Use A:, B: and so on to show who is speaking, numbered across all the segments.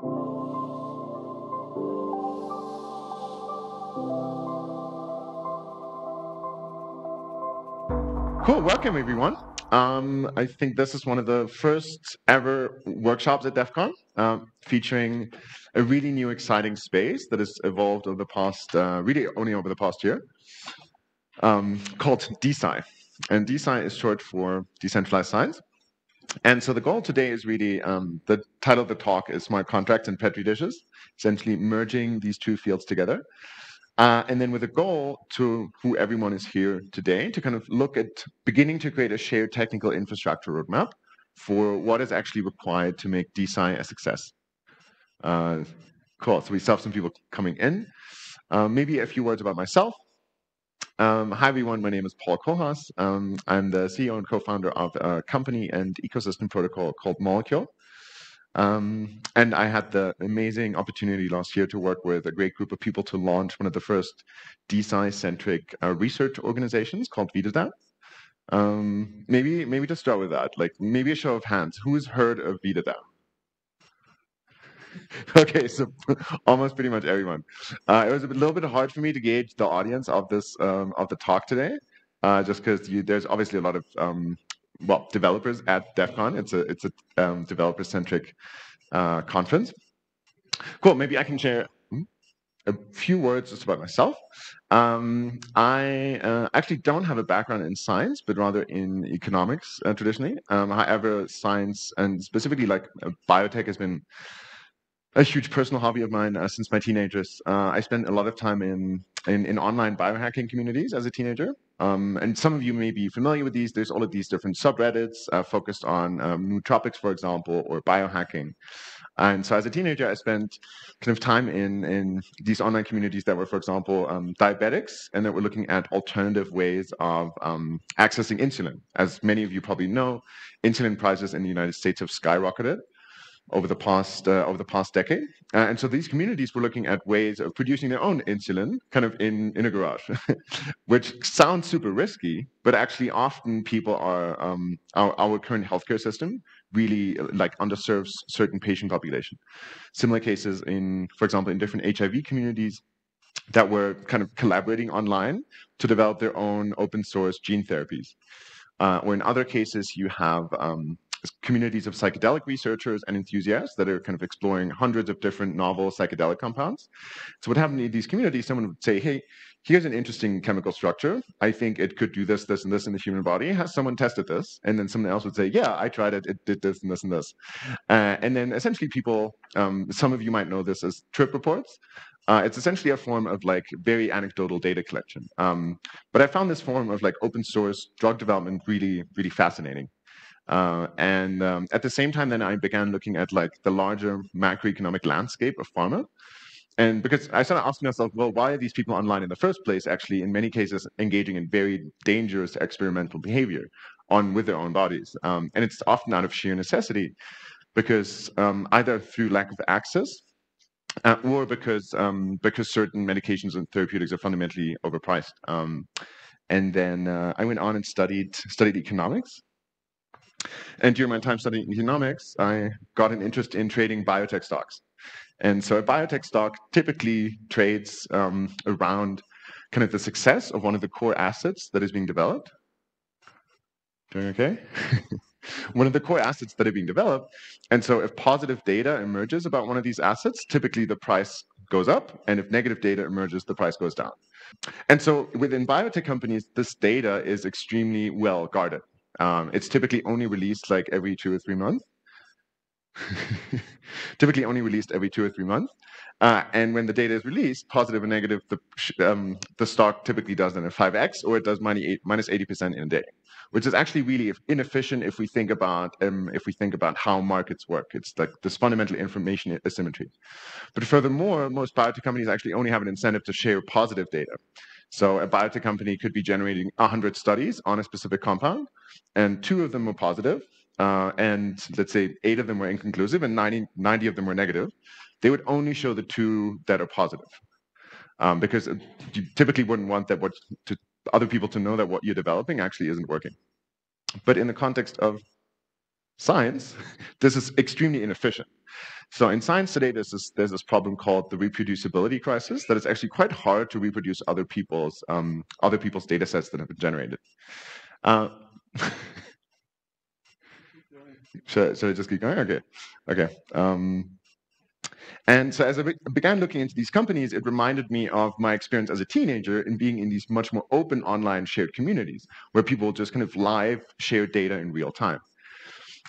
A: Cool, welcome everyone. Um, I think this is one of the first ever workshops at Devcon um, featuring a really new exciting space that has evolved over the past, uh, really only over the past year, um, called DeSci. And DeSci is short for Decentralized Science. And so the goal today is really, um, the title of the talk is Smart Contracts and Petri Dishes, essentially merging these two fields together. Uh, and then with a goal to who everyone is here today to kind of look at beginning to create a shared technical infrastructure roadmap for what is actually required to make DeSci a success. Uh, cool. So we still have some people coming in. Uh, maybe a few words about myself. Um, hi everyone, my name is Paul Kohlhaas. Um, I'm the CEO and co-founder of a company and ecosystem protocol called Molecule. Um, and I had the amazing opportunity last year to work with a great group of people to launch one of the first DeSci-centric uh, research organizations called VitaDAO. Um, maybe, maybe to start with that, like maybe a show of hands. Who's heard of VitaDAO? okay, so almost pretty much everyone. Uh, it was a little bit hard for me to gauge the audience of this um, of the talk today, uh, just because there's obviously a lot of um, well, developers at Devcon. It's a it's a um, developer centric uh, conference. Cool. Maybe I can share hmm, a few words just about myself. Um, I uh, actually don't have a background in science, but rather in economics uh, traditionally. Um, however, science and specifically like uh, biotech has been a huge personal hobby of mine uh, since my teenagers. Uh, I spent a lot of time in, in, in online biohacking communities as a teenager. Um, and some of you may be familiar with these. There's all of these different subreddits uh, focused on um, nootropics, for example, or biohacking. And so as a teenager, I spent kind of time in, in these online communities that were, for example, um, diabetics, and that were looking at alternative ways of um, accessing insulin. As many of you probably know, insulin prices in the United States have skyrocketed over the past uh, over the past decade. Uh, and so these communities were looking at ways of producing their own insulin, kind of in in a garage, which sounds super risky, but actually often people are um, our, our current healthcare system really like underserves certain patient population. Similar cases in, for example, in different HIV communities that were kind of collaborating online to develop their own open source gene therapies. Uh, or in other cases, you have um, communities of psychedelic researchers and enthusiasts that are kind of exploring hundreds of different novel psychedelic compounds. So what happened in these communities, someone would say, hey, here's an interesting chemical structure. I think it could do this, this, and this in the human body. Has someone tested this? And then someone else would say, yeah, I tried it. It did this and this and this. Uh, and then essentially people, um, some of you might know this as trip reports. Uh, it's essentially a form of like very anecdotal data collection. Um, but I found this form of like open source drug development really, really fascinating. Uh, and um, at the same time, then I began looking at like the larger macroeconomic landscape of pharma. And because I started asking myself, well, why are these people online in the first place? Actually, in many cases, engaging in very dangerous experimental behavior on with their own bodies, um, and it's often out of sheer necessity, because um, either through lack of access, uh, or because um, because certain medications and therapeutics are fundamentally overpriced. Um, and then uh, I went on and studied studied economics, and during my time studying economics, I got an interest in trading biotech stocks. And so a biotech stock typically trades um, around kind of the success of one of the core assets that is being developed. Doing okay? one of the core assets that are being developed. And so if positive data emerges about one of these assets, typically the price goes up. And if negative data emerges, the price goes down. And so within biotech companies, this data is extremely well guarded. Um, it's typically only released like every two or three months. typically only released every two or three months. Uh, and when the data is released, positive and negative, the, um, the stock typically does then a 5x or it does minus 80% in a day, which is actually really inefficient if we think about um, if we think about how markets work. It's like this fundamental information asymmetry. But furthermore, most biotech companies actually only have an incentive to share positive data. So a biotech company could be generating 100 studies on a specific compound, and two of them were positive, uh, and let's say eight of them were inconclusive, and 90, 90 of them were negative. They would only show the two that are positive, um, because you typically wouldn't want that what to other people to know that what you're developing actually isn't working. But in the context of science, this is extremely inefficient. So in science today, there's this there's this problem called the reproducibility crisis that it's actually quite hard to reproduce other people's um, other people's data sets that have been generated. Uh, should, should I just keep going? Okay, okay. Um, and so as I be began looking into these companies, it reminded me of my experience as a teenager in being in these much more open online shared communities where people just kind of live share data in real time.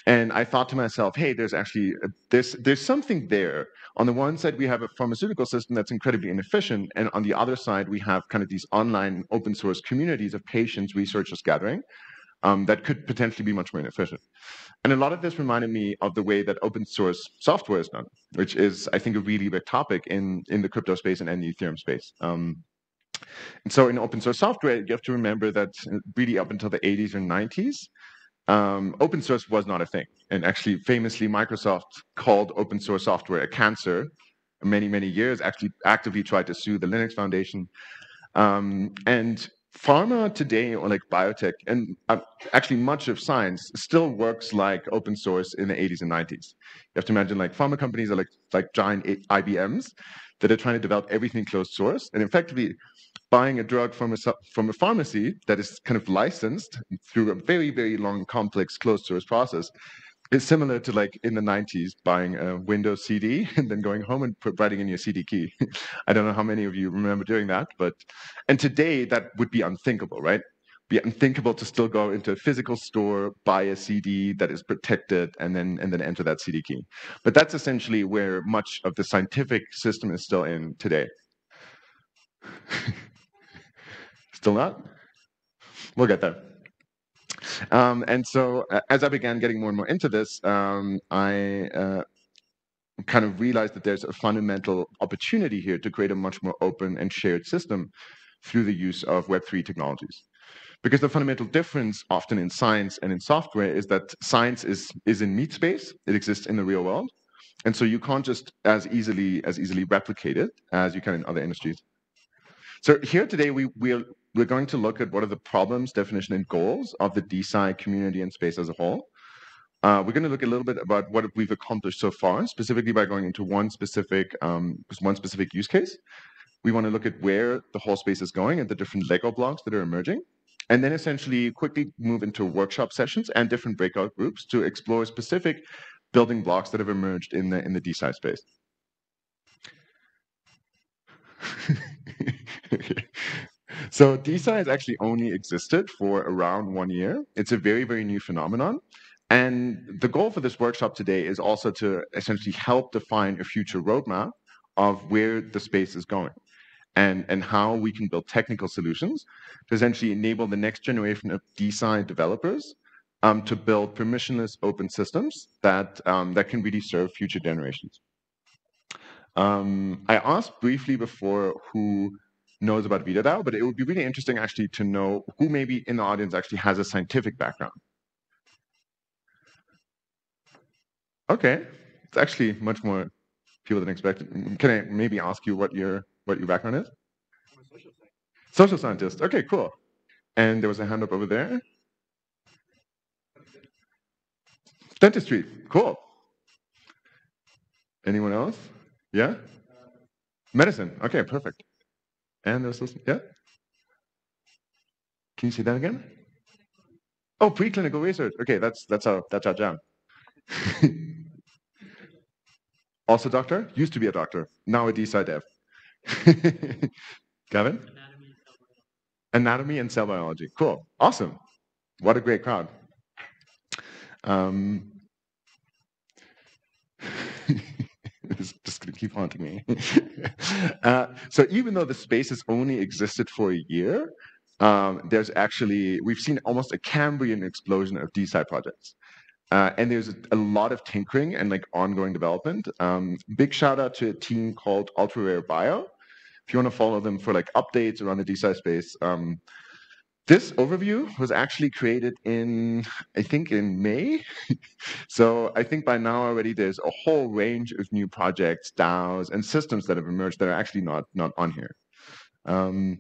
A: And I thought to myself, hey, there's actually there's there's something there. On the one side, we have a pharmaceutical system that's incredibly inefficient, and on the other side, we have kind of these online open source communities of patients, researchers gathering um, that could potentially be much more inefficient. And a lot of this reminded me of the way that open source software is done, which is, I think, a really big topic in, in the crypto space and in the Ethereum space. Um, and so in open source software, you have to remember that really up until the 80s or 90s, um, open source was not a thing. And actually, famously, Microsoft called open source software a cancer many, many years, actually actively tried to sue the Linux Foundation. Um, and pharma today or like biotech and uh, actually much of science still works like open source in the 80s and 90s you have to imagine like pharma companies are like like giant ibms that are trying to develop everything closed source and effectively buying a drug from a from a pharmacy that is kind of licensed through a very very long complex closed source process it's similar to like in the 90s buying a Windows CD and then going home and put, writing in your CD key. I don't know how many of you remember doing that, but and today that would be unthinkable, right? Be unthinkable to still go into a physical store, buy a CD that is protected, and then and then enter that CD key. But that's essentially where much of the scientific system is still in today. still not? We'll get there. Um, and so as I began getting more and more into this, um, I uh, kind of realized that there's a fundamental opportunity here to create a much more open and shared system through the use of Web3 technologies. Because the fundamental difference often in science and in software is that science is, is in meat space, it exists in the real world. And so you can't just as easily as easily replicate it as you can in other industries. So here today we we're we're going to look at what are the problems, definition, and goals of the DeSci community and space as a whole. Uh, we're going to look a little bit about what we've accomplished so far, specifically by going into one specific um, one specific use case. We want to look at where the whole space is going and the different Lego blocks that are emerging, and then essentially quickly move into workshop sessions and different breakout groups to explore specific building blocks that have emerged in the in the DeSci space. So DeSci has actually only existed for around one year. It's a very, very new phenomenon. And the goal for this workshop today is also to essentially help define a future roadmap of where the space is going and, and how we can build technical solutions to essentially enable the next generation of DeSci developers um, to build permissionless open systems that, um, that can really serve future generations. Um, I asked briefly before who knows about VitaDAO, but it would be really interesting actually to know who maybe in the audience actually has a scientific background. Okay, it's actually much more people than expected. Can I maybe ask you what your what your background is? Social scientist. social scientist. Okay, cool. And there was a hand up over there. Dentistry. Cool. Anyone else? Yeah? Medicine. Okay, perfect. And there's this, yeah? Can you say that again? Oh, preclinical research. Okay, that's that's our that's our jam. also doctor? Used to be a doctor. Now a DeSci dev. Gavin? Anatomy and, cell biology. Cool. Awesome. What a great crowd. Um, is just going to keep haunting me. uh, so even though the space has only existed for a year, um, there's actually, we've seen almost a Cambrian explosion of DeSci projects. Uh, and there's a, a, lot of tinkering and like ongoing development. Um, big shout out to a team called Ultra Rare Bio. If you want to follow them for like updates around the DeSci space, um, this overview was actually created in, I think, in May. so I think by now already there's a whole range of new projects, DAOs, and systems that have emerged that are actually not not on here. Um,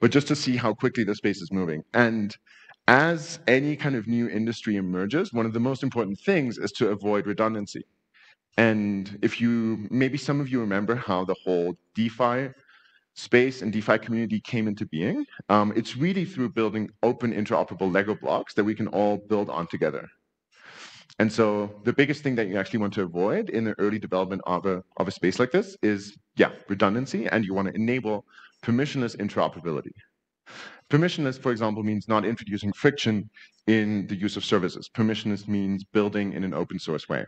A: but just to see how quickly the space is moving. And as any kind of new industry emerges, one of the most important things is to avoid redundancy. And if you, maybe some of you remember how the whole DeFi space and DeFi community came into being, um, it's really through building open interoperable Lego blocks that we can all build on together. And so the biggest thing that you actually want to avoid in the early development of a, of a space like this is, yeah, redundancy, and you want to enable permissionless interoperability. Permissionless, for example, means not introducing friction in the use of services. Permissionless means building in an open source way.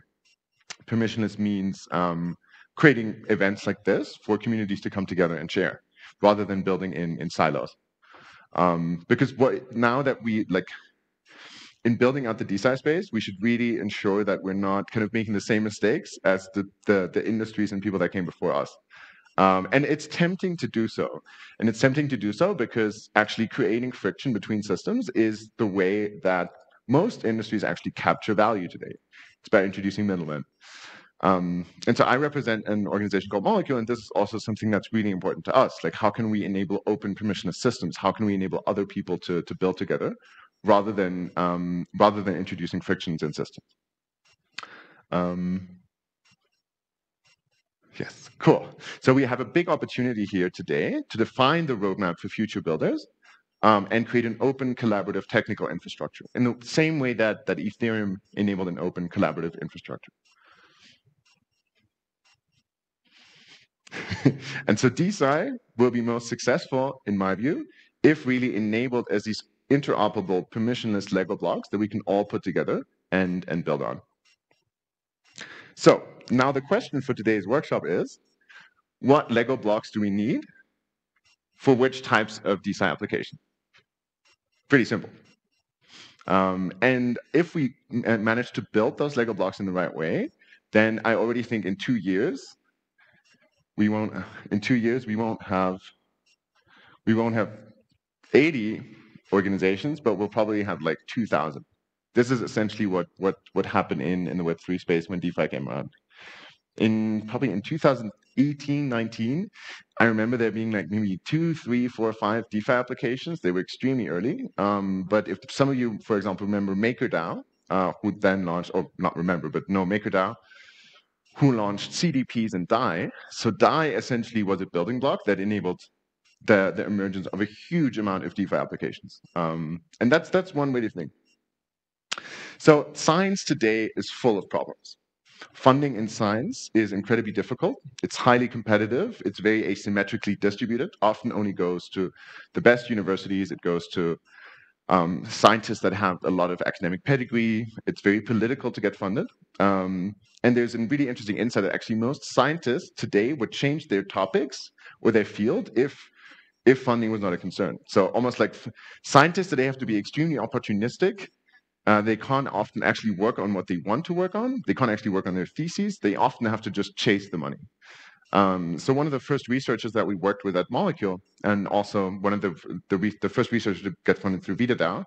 A: Permissionless means um, creating events like this for communities to come together and share, rather than building in, in silos. Um, because what, now that we like in building out the DeSci space, we should really ensure that we're not kind of making the same mistakes as the, the, the industries and people that came before us. Um, and it's tempting to do so. And it's tempting to do so because actually creating friction between systems is the way that most industries actually capture value today. It's by introducing middlemen. Um, and so I represent an organization called Molecule, and this is also something that's really important to us. Like, how can we enable open permissionless systems? How can we enable other people to, to build together rather than, um, rather than introducing frictions in systems? Um, Yes, cool. So we have a big opportunity here today to define the roadmap for future builders um, and create an open collaborative technical infrastructure in the same way that, that Ethereum enabled an open collaborative infrastructure. and so DeSci will be most successful, in my view, if really enabled as these interoperable permissionless Lego blocks that we can all put together and, and build on. So now the question for today's workshop is, what Lego blocks do we need for which types of DeSci application? Pretty simple. Um, and if we manage to build those Lego blocks in the right way, then I already think in two years, we won't, in two years, we won't have, we won't have 80 organizations, but we'll probably have like 2,000. This is essentially what, what, what happened in, in the Web3 space when DeFi came around in probably in 2018, 19, I remember there being like maybe two, three, four, five DeFi applications. They were extremely early. Um, but if some of you, for example, remember MakerDAO, uh, who then launched, or not remember, but no, MakerDAO, who launched CDPs and DAI. So DAI essentially was a building block that enabled the, the emergence of a huge amount of DeFi applications. Um, and that's, that's one way to think. So science today is full of problems. Funding in science is incredibly difficult. It's highly competitive. It's very asymmetrically distributed. Often only goes to the best universities. It goes to um, scientists that have a lot of academic pedigree. It's very political to get funded. Um, and there's a really interesting insight that actually most scientists today would change their topics or their field if if funding was not a concern. So almost like scientists today have to be extremely opportunistic uh, they can't often actually work on what they want to work on. They can't actually work on their theses. They often have to just chase the money. Um, so one of the first researchers that we worked with at Molecule, and also one of the the, the first researchers to get funded through VitaDAO,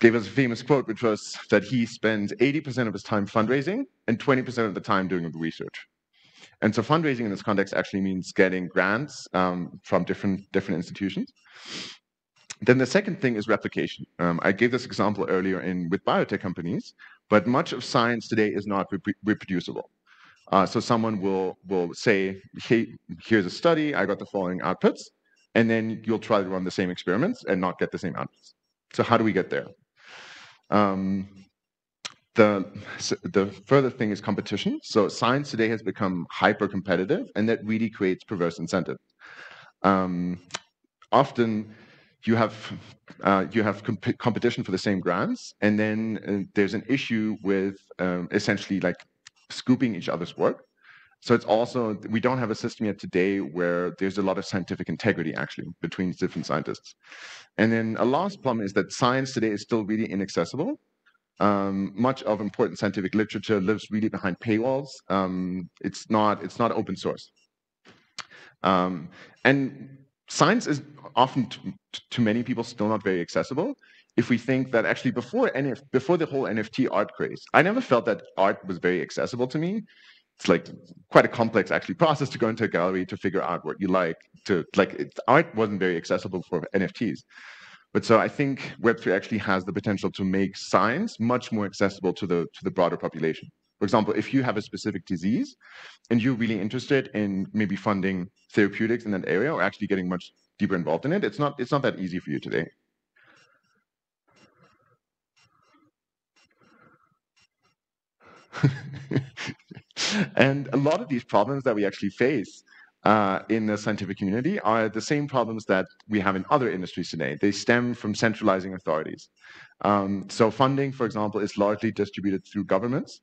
A: gave us a famous quote, which was that he spends 80% of his time fundraising and 20% of the time doing the research. And so fundraising in this context actually means getting grants um, from different different institutions. Then the second thing is replication. Um, I gave this example earlier in with biotech companies, but much of science today is not re reproducible. Uh, so someone will will say, "Hey, here's a study. I got the following outputs," and then you'll try to run the same experiments and not get the same outputs. So how do we get there? Um, the the further thing is competition. So science today has become hyper competitive, and that really creates perverse incentive. Um, often you have uh, you have comp competition for the same grants, and then uh, there's an issue with um, essentially like scooping each other's work. So it's also we don't have a system yet today where there's a lot of scientific integrity actually between different scientists. And then a last problem is that science today is still really inaccessible. Um, much of important scientific literature lives really behind paywalls. Um, it's not it's not open source. Um, and science is often to, many people still not very accessible. If we think that actually before NF, before the whole NFT art craze, I never felt that art was very accessible to me. It's like quite a complex actually process to go into a gallery to figure out what you like. To like it, art wasn't very accessible for NFTs. But so I think Web3 actually has the potential to make science much more accessible to the to the broader population. For example, if you have a specific disease and you're really interested in maybe funding therapeutics in that area or actually getting much deeper involved in it, it's not it's not that easy for you today. and a lot of these problems that we actually face uh, in the scientific community are the same problems that we have in other industries today. They stem from centralizing authorities. Um, so funding, for example, is largely distributed through governments,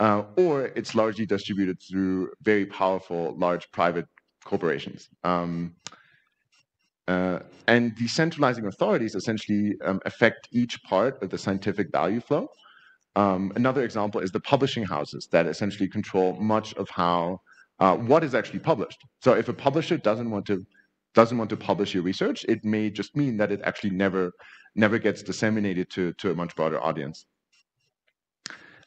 A: uh, or it's largely distributed through very powerful, large private corporations. Um, uh, and decentralizing authorities essentially um, affect each part of the scientific value flow. Um, another example is the publishing houses that essentially control much of how uh, what is actually published. So if a publisher doesn't want to doesn't want to publish your research, it may just mean that it actually never never gets disseminated to to a much broader audience.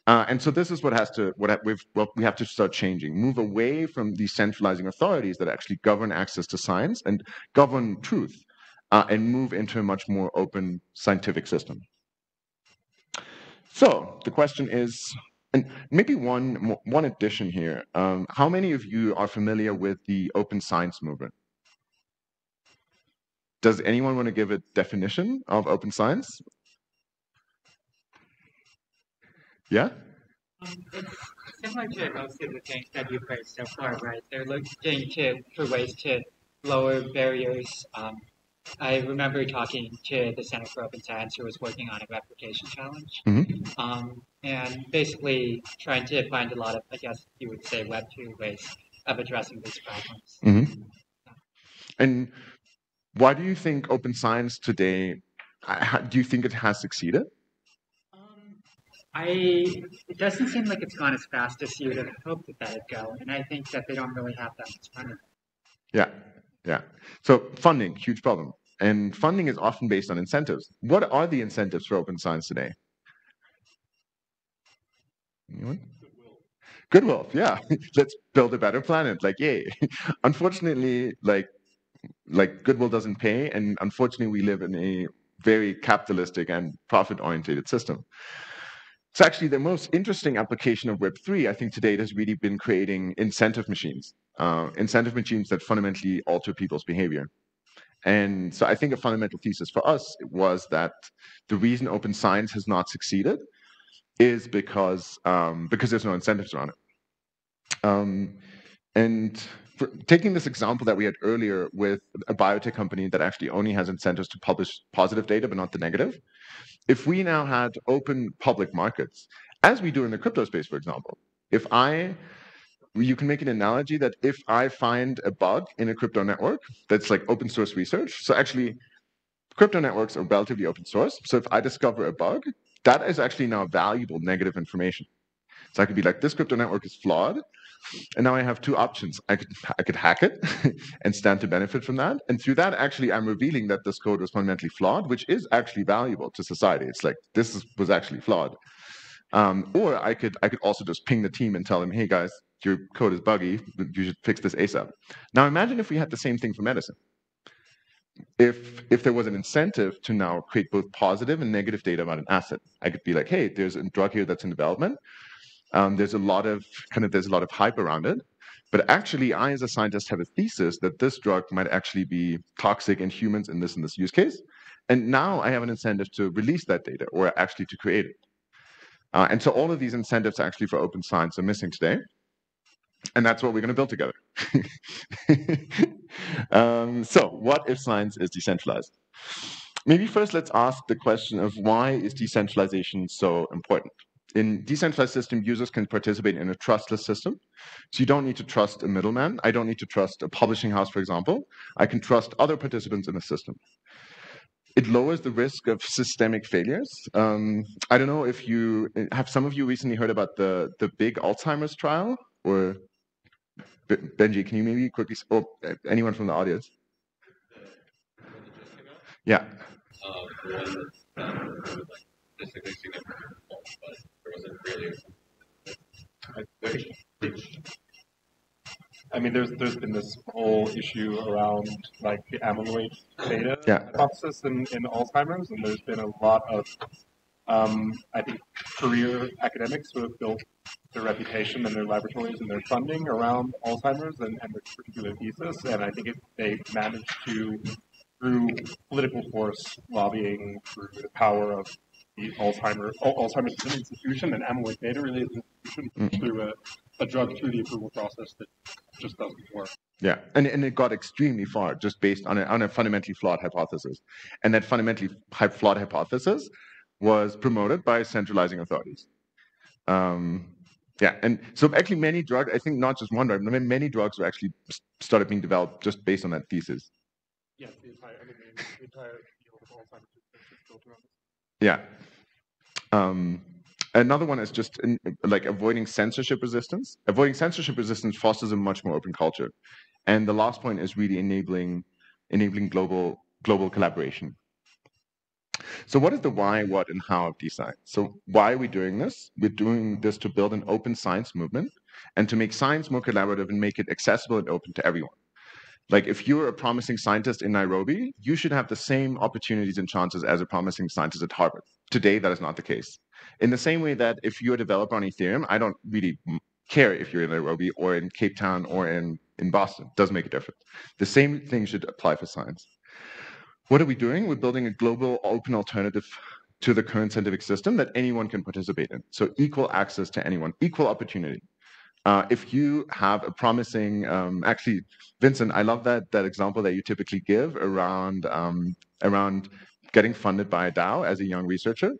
A: Uh, and so this is what has to what we've what we have to start changing. Move away from these centralizing authorities that actually govern access to science and govern truth, uh, and move into a much more open scientific system. So the question is, and maybe one one addition here. Um, how many of you are familiar with the open science movement? Does anyone want to give a definition of open science? Yeah?
B: Um, it's similar to most of the things that you've heard so far, right? They're looking to for ways to lower barriers um, I remember talking to the Center for Open Science who was working on a replication challenge. Mm-hmm. Um, and basically trying to find a lot of, I guess you would say, Web 2 ways of addressing these problems.
A: Mm-hmm. Yeah. And why do you think open science today, do you think it has succeeded?
B: I it doesn't seem like it's gone as fast as you would have hoped that that'd go, and I think that they don't really have that much funding.
A: Yeah, yeah. So funding, huge problem. And funding is often based on incentives. What are the incentives for open science today? Anyone? Goodwill. Goodwill, yeah. Let's build a better planet. Like, yay. unfortunately, like, like goodwill doesn't pay, and unfortunately, we live in a very capitalistic and profit-oriented system. So actually, the most interesting application of Web3, I think, to date has really been creating incentive machines, uh, incentive machines that fundamentally alter people's behavior. And so I think a fundamental thesis for us was that the reason open science has not succeeded is because um, because there's no incentives around it. Um, and taking this example that we had earlier with a biotech company that actually only has incentives to publish positive data but not the negative, if we now had open public markets, as we do in the crypto space, for example, if I you can make an analogy that if I find a bug in a crypto network that's like open source research, so actually crypto networks are relatively open source. So if I discover a bug, that is actually now valuable negative information. So I could be like, this crypto network is flawed. And now I have two options. I could I could hack it and stand to benefit from that. And through that, actually, I'm revealing that this code was fundamentally flawed, which is actually valuable to society. It's like this is, was actually flawed. Um, or I could I could also just ping the team and tell them, hey guys, your code is buggy. You should fix this ASAP. Now imagine if we had the same thing for medicine. If if there was an incentive to now create both positive and negative data about an asset, I could be like, hey, there's a drug here that's in development. Um, there's a lot of kind of there's a lot of hype around it. But actually, I as a scientist have a thesis that this drug might actually be toxic in humans in this and this use case. And now I have an incentive to release that data or actually to create it. Uh, and so all of these incentives actually for open science are missing today. And that's what we're going to build together. um, so what if science is decentralized? Maybe first let's ask the question of why is decentralization so important? In decentralized system, users can participate in a trustless system. So you don't need to trust a middleman. I don't need to trust a publishing house, for example. I can trust other participants in the system it lowers the risk of systemic failures. Um, I don't know if you have some of you recently heard about the the big Alzheimer's trial, or Benji, can you maybe quickly, or anyone from the audience? Yeah.
C: I mean, there's there's been this whole issue around like the amyloid beta
A: yeah.
C: hypothesis in, in Alzheimer's, and there's been a lot of um, I think career academics who have built their reputation and their laboratories and their funding around Alzheimer's and, and their particular thesis. And I think it, they managed to, through political force, lobbying, through the power of the Alzheimer, Alzheimer's an institution and amyloid beta related institution mm-hmm. through a, a drug through the approval process that just doesn't work.
A: Yeah, and, and it got extremely far just based on a, on a fundamentally flawed hypothesis. And that fundamentally flawed hypothesis was promoted by centralizing authorities. Um, yeah, and so actually many drugs, I think not just one drug, but many drugs were actually started being developed just based on that thesis.
C: Yes, the entire, I mean, the entire field of Alzheimer's is built around
A: Yeah. Um, another one is just in, like avoiding censorship resistance. Avoiding censorship resistance fosters a much more open culture. And the last point is really enabling enabling global global collaboration. So what is the why, what, and how of DeSci? So why are we doing this? We're doing this to build an open science movement and to make science more collaborative and make it accessible and open to everyone. Like if you're a promising scientist in Nairobi, you should have the same opportunities and chances as a promising scientist at Harvard. Today, that is not the case. In the same way that if you're a developer on Ethereum, I don't really care if you're in Nairobi or in Cape Town or in, in Boston. It doesn't make a difference. The same thing should apply for science. What are we doing? We're building a global open alternative to the current scientific system that anyone can participate in. So equal access to anyone, equal opportunity. Uh, if you have a promising, um, actually, Vincent, I love that that example that you typically give around um, around getting funded by a DAO as a young researcher.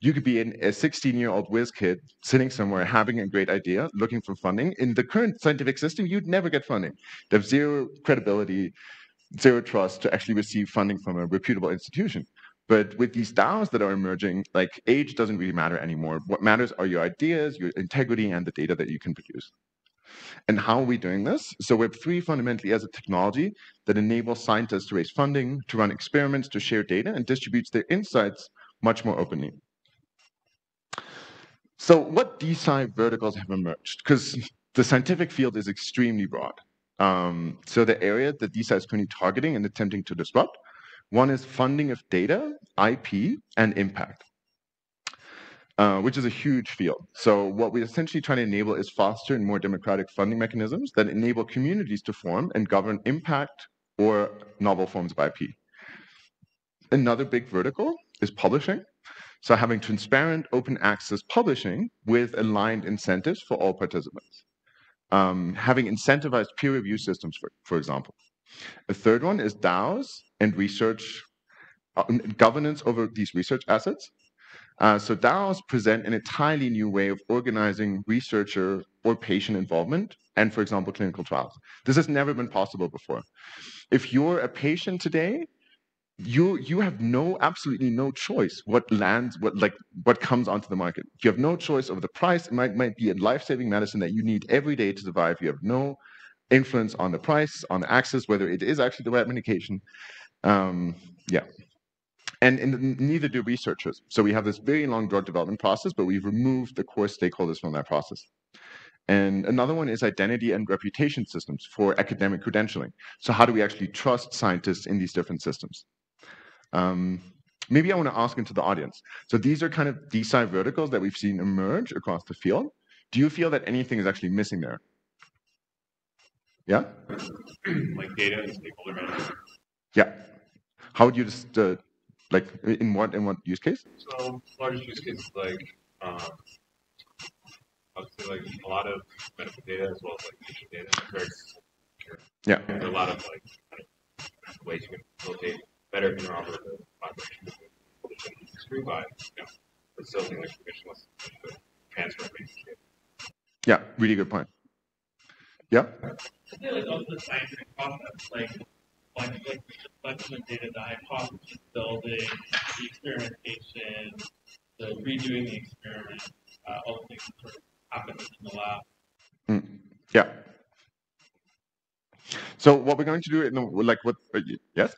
A: You could be a 16-year-old whiz kid sitting somewhere having a great idea, looking for funding. In the current scientific system, you'd never get funding. They have zero credibility zero trust to actually receive funding from a reputable institution. But with these DAOs that are emerging, like age doesn't really matter anymore. What matters are your ideas, your integrity, and the data that you can produce. And how are we doing this? So Web3 fundamentally as a technology that enables scientists to raise funding, to run experiments, to share data, and distributes their insights much more openly. So what DeSci verticals have emerged? Because the scientific field is extremely broad. Um, so the area that DeSci is currently targeting and attempting to disrupt, one is funding of data, IP, and impact, uh, which is a huge field. So what we're essentially trying to enable is faster and more democratic funding mechanisms that enable communities to form and govern impact or novel forms of IP. Another big vertical is publishing. So having transparent open access publishing with aligned incentives for all participants um, having incentivized peer review systems, for, for example. A third one is DAOs and research uh, governance over these research assets. Uh, so DAOs present an entirely new way of organizing researcher or patient involvement and, for example, clinical trials. This has never been possible before. If you're a patient today, you you have no absolutely no choice what lands what like what comes onto the market you have no choice over the price it might might be a life-saving medicine that you need every day to survive you have no influence on the price on the access whether it is actually the right medication um, yeah and, and neither do researchers so we have this very long drug development process but we've removed the core stakeholders from that process and another one is identity and reputation systems for academic credentialing. So how do we actually trust scientists in these different systems? Um, maybe I want to ask into the audience. So these are kind of DeSci verticals that we've seen emerge across the field. Do you feel that anything is actually missing there? Yeah?
C: like data and stakeholder management.
A: Yeah. How would you just, uh, like, in what in what use case?
C: So largest use cases like, um, I would say like a lot of medical data as well as like patient data. Very
A: yeah.
C: There are a lot of like kind of ways you can facilitate better interoperable collaboration between publishing and industry by you know, facilitating like permissionless transfer of data.
A: Yeah, really good point. Yeah.
D: I feel like also the scientific process, like like like collection of data, the hypothesis building, the experimentation, the redoing the experiment, uh, all the things that sort of happen in the lab.
A: Mm. Yeah. So what we're going to do, in the, like what? Uh, yes.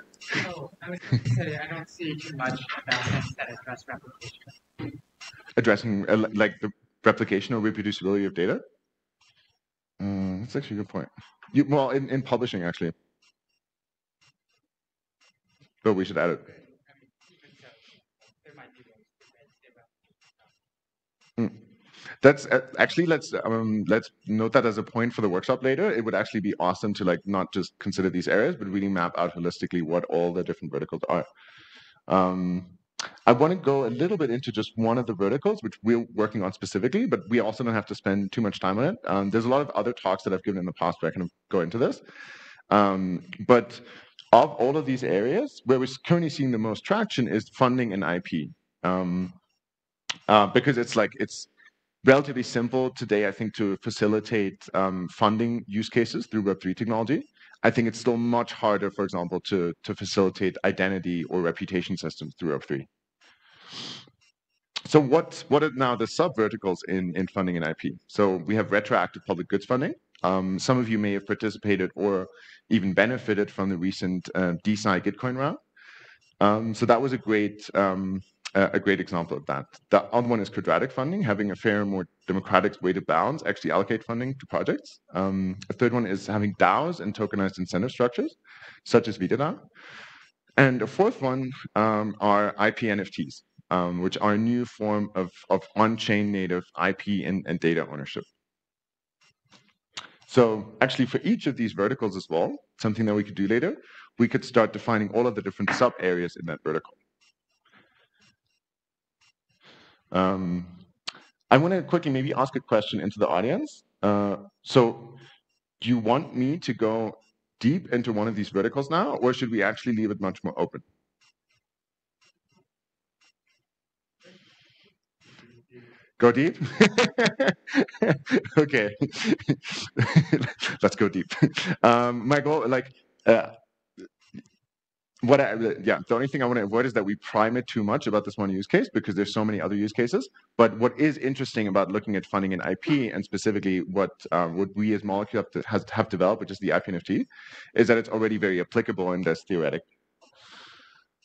B: Oh, I was going to say I don't see too much developments that address replication.
A: Addressing uh, like the replication or reproducibility of data. Uh, that's actually a good point. You, well, in, in publishing actually, but we should add it. That's uh, actually let's um, let's note that as a point for the workshop later. It would actually be awesome to like not just consider these areas, but really map out holistically what all the different verticals are. Um, I want to go a little bit into just one of the verticals, which we're working on specifically, but we also don't have to spend too much time on it. Um, there's a lot of other talks that I've given in the past where I kind of go into this. Um, but of all of these areas, where we're currently seeing the most traction is funding and IP. Um, uh, because it's like it's relatively simple today, I think, to facilitate um, funding use cases through Web3 technology. I think it's still much harder, for example, to, to facilitate identity or reputation systems through Web3. So what, what are now the sub-verticals in, in funding and IP? So we have retroactive public goods funding. Um, some of you may have participated or even benefited from the recent uh, DeSci Gitcoin round. Um, so that was a great um, a great example of that. The other one is quadratic funding, having a fair, more democratic way to balance, actually allocate funding to projects. Um, a third one is having DAOs and tokenized incentive structures, such as VitaDAO. And a fourth one um, are IP NFTs, um, which are a new form of, of on-chain native IP and, and data ownership. So actually for each of these verticals as well, something that we could do later, we could start defining all of the different sub areas in that vertical. Um, I want to quickly maybe ask a question into the audience. Uh, so do you want me to go deep into one of these verticals now, or should we actually leave it much more open? Go deep? okay. Let's go deep. Um, my goal, like, uh, what I, yeah, the only thing I want to avoid is that we prime it too much about this one use case because there's so many other use cases. But what is interesting about looking at funding in IP and specifically what uh, what we as Molecule have, has, have developed, which is the IP NFT, is that it's already very applicable and that's theoretic.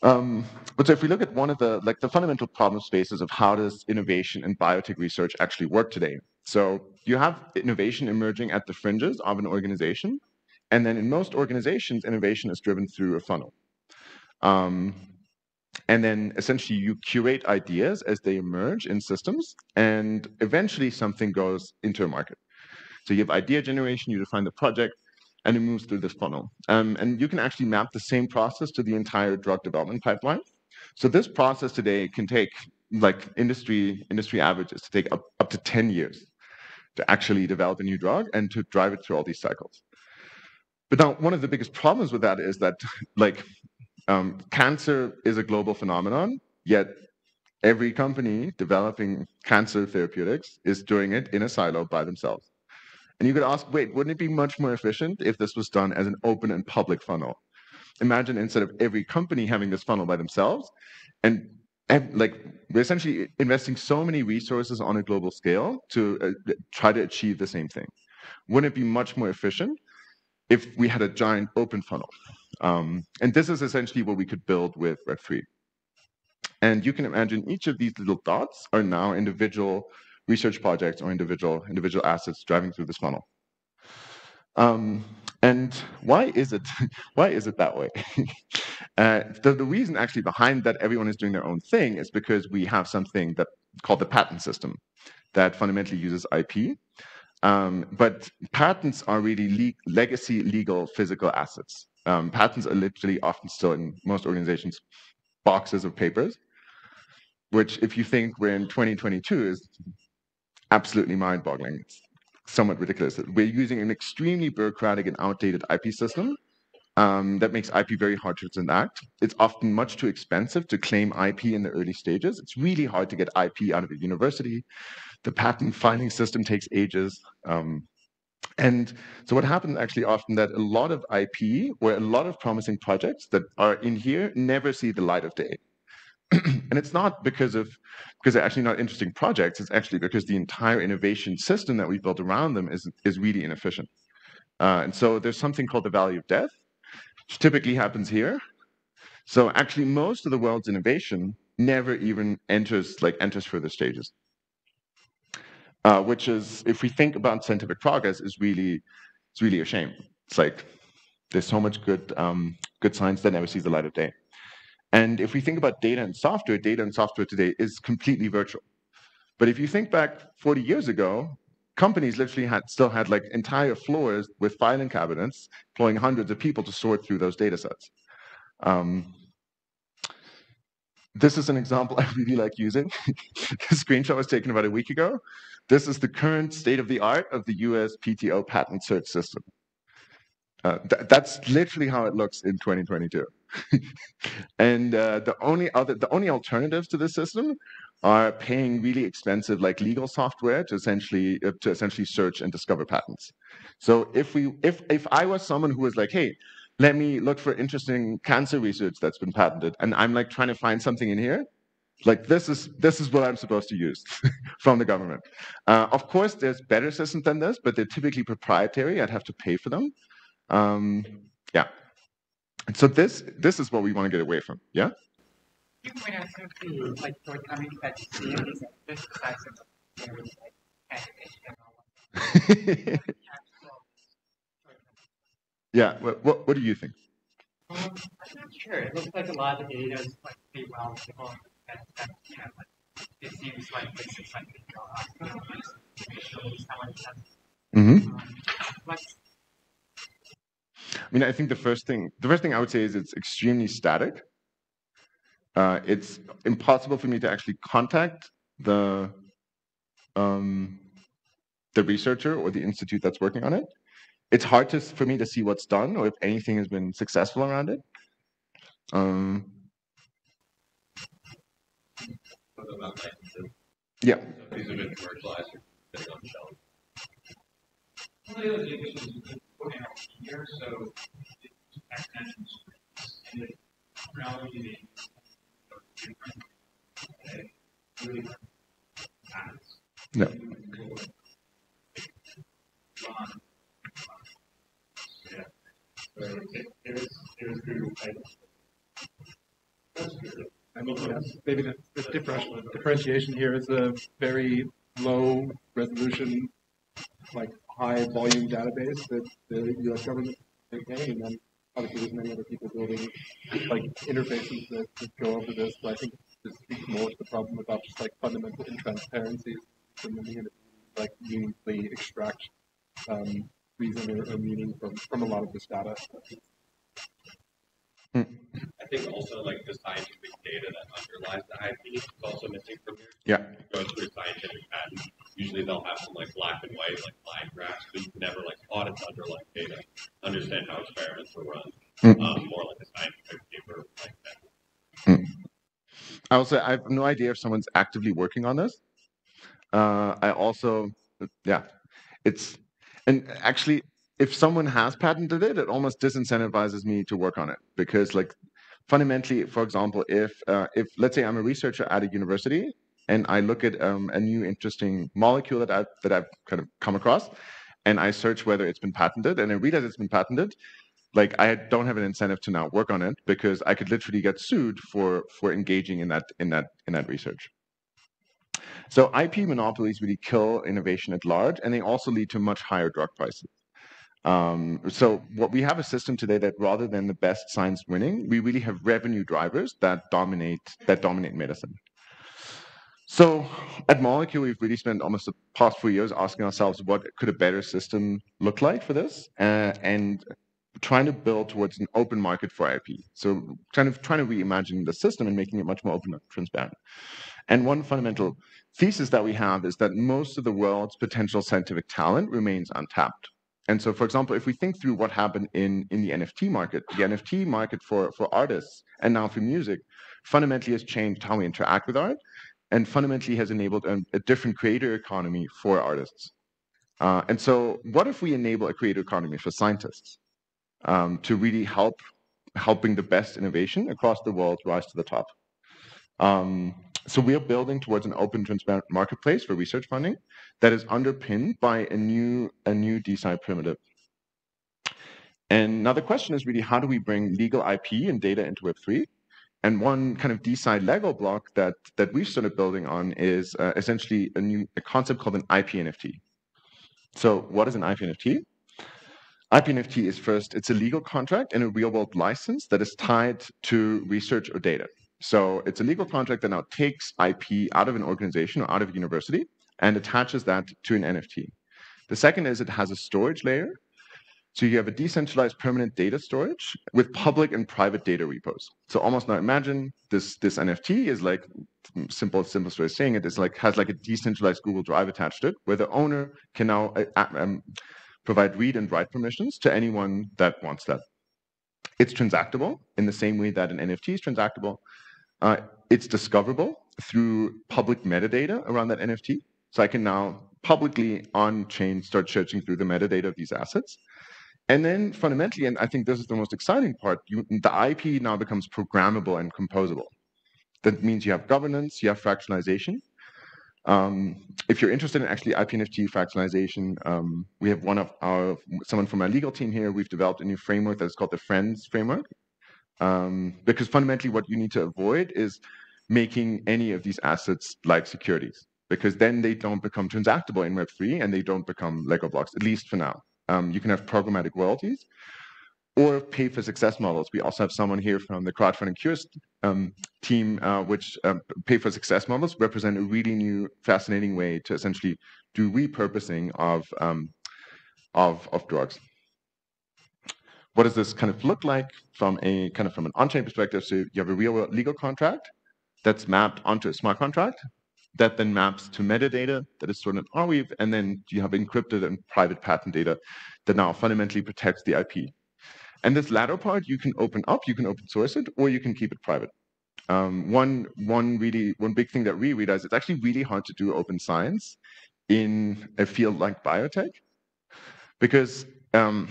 A: Um, but so if we look at one of the like the fundamental problem spaces of how does innovation and biotech research actually work today. So you have innovation emerging at the fringes of an organization, and then in most organizations, innovation is driven through a funnel. Um, and then essentially you curate ideas as they emerge in systems, and eventually something goes into a market. So you have idea generation, you define the project, and it moves through this funnel. Um, and you can actually map the same process to the entire drug development pipeline. So this process today can take, like industry industry averages, to take up, up to 10 years to actually develop a new drug and to drive it through all these cycles. But now one of the biggest problems with that is that like um, cancer is a global phenomenon, yet every company developing cancer therapeutics is doing it in a silo by themselves. And you could ask, wait, wouldn't it be much more efficient if this was done as an open and public funnel? Imagine instead of every company having this funnel by themselves, and, like we're essentially investing so many resources on a global scale to uh, try to achieve the same thing. Wouldn't it be much more efficient if we had a giant open funnel? Um, and this is essentially what we could build with Web3. And you can imagine each of these little dots are now individual research projects or individual individual assets driving through this funnel. Um, and why is it why is it that way? uh, the, the reason actually behind that everyone is doing their own thing is because we have something that called the patent system that fundamentally uses IP. Um, but patents are really le legacy legal physical assets. Um, patents are literally often still in most organizations boxes of papers, which if you think we're in 2022 is absolutely mind-boggling. It's somewhat ridiculous. That we're using an extremely bureaucratic and outdated IP system um, that makes IP very hard to transact. It's often much too expensive to claim IP in the early stages. It's really hard to get IP out of a university. The patent filing system takes ages. Um, and so what happens actually often that a lot of IP or a lot of promising projects that are in here never see the light of day. and it's not because of because they're actually not interesting projects. It's actually because the entire innovation system that we've built around them is is really inefficient. Uh, and so there's something called the valley of death, which typically happens here. So actually, most of the world's innovation never even enters like enters further stages uh, which is, if we think about scientific progress, is really, it's really a shame. It's like there's so much good, um, good science that never sees the light of day. And if we think about data and software, data and software today is completely virtual. But if you think back 40 years ago, companies literally had still had like entire floors with filing cabinets, employing hundreds of people to sort through those data sets. Um, this is an example I really like using. the screenshot was taken about a week ago. This is the current state of the art of the US PTO patent search system. Uh, th that's literally how it looks in 2022. and uh, the only other, the only alternatives to this system are paying really expensive, like legal software, to essentially uh, to essentially search and discover patents. So if we, if if I was someone who was like, hey, let me look for interesting cancer research that's been patented. And I'm like trying to find something in here. Like this is this is what I'm supposed to use from the government. Uh, of course, there's better systems than this, but they're typically proprietary. I'd have to pay for them. Um, yeah. So this this is what we want to get away from. Yeah.
B: You point out like shortcomings that you see this size of like
A: Yeah. What, what, what do you think?
B: Um, I'm not sure. It looks like a lot of the data is like pretty well developed. That, that, you know, like, it seems like this is like the.
A: Mm-hmm.
B: Um,
A: I mean, I think the first thing the first thing I would say is it's extremely static. Uh, it's impossible for me to actually contact the um, the researcher or the institute that's working on it it's hard to, for me to see what's done or if anything has been successful around it. Um, yeah.
C: These have been commercialized or sitting on the shelf.
D: One of the other things here, so extensions and the technology really patents.
A: Yeah.
D: Yeah.
E: Maybe the, the differentiation here is a very low resolution, like high volume database that the U.S. government maintains, and obviously there's many other people building like interfaces that, that go over this. But I think this speaks more to the problem about just like fundamental intransparencies than the to like meaningfully extract um, reason or, or meaning from, from a lot of this data.
C: I think also like the scientific data that underlies the IP is also missing from here.
A: Yeah.
C: Go through scientific patent. Usually they'll have some like black and white, like line graphs, but you can never like audit the underlying data, understand how experiments were run.
A: Mm.
C: Um, more like a scientific paper like that.
A: I also I have no idea if someone's actively working on this. Uh, I also, yeah, it's and actually, if someone has patented it, it almost disincentivizes me to work on it because, like, fundamentally, for example, if uh, if let's say I'm a researcher at a university and I look at um, a new interesting molecule that I've that I've kind of come across, and I search whether it's been patented, and I realize it's been patented, like I don't have an incentive to now work on it because I could literally get sued for for engaging in that in that in that research. So IP monopolies really kill innovation at large, and they also lead to much higher drug prices. Um, so what we have a system today that rather than the best science winning, we really have revenue drivers that dominate that dominate medicine. So at Molecule, we've really spent almost the past four years asking ourselves what could a better system look like for this, uh, and trying to build towards an open market for IP. So kind of trying to reimagine the system and making it much more open and transparent. And one fundamental thesis that we have is that most of the world's potential scientific talent remains untapped. And so, for example, if we think through what happened in, in the NFT market, the NFT market for, for artists and now for music fundamentally has changed how we interact with art and fundamentally has enabled a, a different creator economy for artists. Uh, and so, what if we enable a creator economy for scientists um, to really help helping the best innovation across the world rise to the top? Um, so we are building towards an open, transparent marketplace for research funding that is underpinned by a new a new DeSci primitive. And now the question is really how do we bring legal IP and data into Web3? And one kind of DeSci Lego block that that we've started building on is uh, essentially a new a concept called an IP NFT. So what is an IP NFT? IP NFT is first, it's a legal contract and a real world license that is tied to research or data. So it's a legal contract that now takes IP out of an organization or out of a university and attaches that to an NFT. The second is it has a storage layer. So you have a decentralized permanent data storage with public and private data repos. So almost now imagine this this NFT is like simple simplest way of saying it is like has like a decentralized Google Drive attached to it, where the owner can now uh, um, provide read and write permissions to anyone that wants that. It's transactable in the same way that an NFT is transactable. Uh, it's discoverable through public metadata around that NFT. So I can now publicly on chain start searching through the metadata of these assets. And then fundamentally, and I think this is the most exciting part, you, the IP now becomes programmable and composable. That means you have governance, you have fractionalization. Um, if you're interested in actually IPNFT fractionalization, um, we have one of our, someone from our legal team here, we've developed a new framework that's called the FRIENDS framework. Um, because fundamentally what you need to avoid is making any of these assets like securities, because then they don't become transactable in Web3 and they don't become Lego blocks, at least for now. Um, you can have programmatic royalties or pay for success models. We also have someone here from the crowdfunding cures um, team, uh, which um, pay for success models represent a really new, fascinating way to essentially do repurposing of um, of, of drugs. What does this kind of look like from a kind of from an on-chain perspective? So you have a real legal contract that's mapped onto a smart contract that then maps to metadata that is stored in Arweave, and then you have encrypted and private patent data that now fundamentally protects the IP. And this latter part you can open up, you can open source it, or you can keep it private. Um, one, one really, one big thing that we realize it's actually really hard to do open science in a field like biotech, because um,